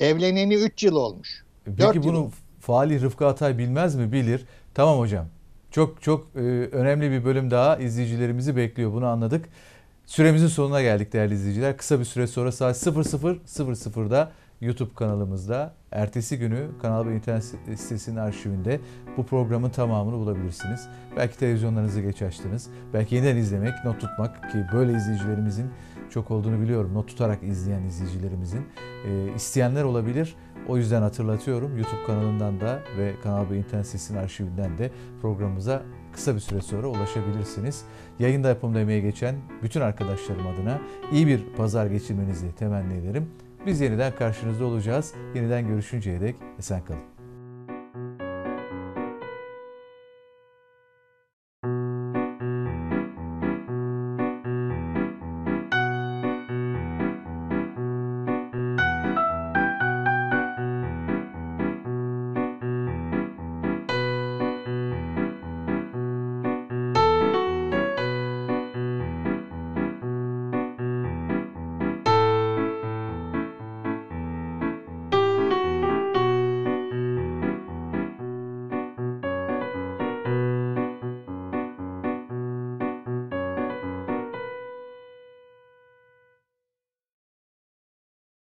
Evleneni 3 yıl olmuş. dört Peki bunu olmuş. Falih Rıfkı Atay bilmez mi? Bilir. Tamam hocam. Çok çok e, önemli bir bölüm daha izleyicilerimizi bekliyor. Bunu anladık. Süremizin sonuna geldik değerli izleyiciler. Kısa bir süre sonra saat 00.00'da YouTube kanalımızda ertesi günü Kanal ve internet sitesinin arşivinde bu programın tamamını bulabilirsiniz. Belki televizyonlarınızı geç açtınız. Belki yeniden izlemek, not tutmak ki böyle izleyicilerimizin çok olduğunu biliyorum. Not tutarak izleyen izleyicilerimizin e, isteyenler olabilir. O yüzden hatırlatıyorum. YouTube kanalından da ve Kanal ve internet sitesinin arşivinden de programımıza kısa bir süre sonra ulaşabilirsiniz. Yayında yapımda emeği geçen bütün arkadaşlarım adına iyi bir pazar geçirmenizi temenni ederim. Biz yeniden karşınızda olacağız. Yeniden görüşünceye dek esen kalın.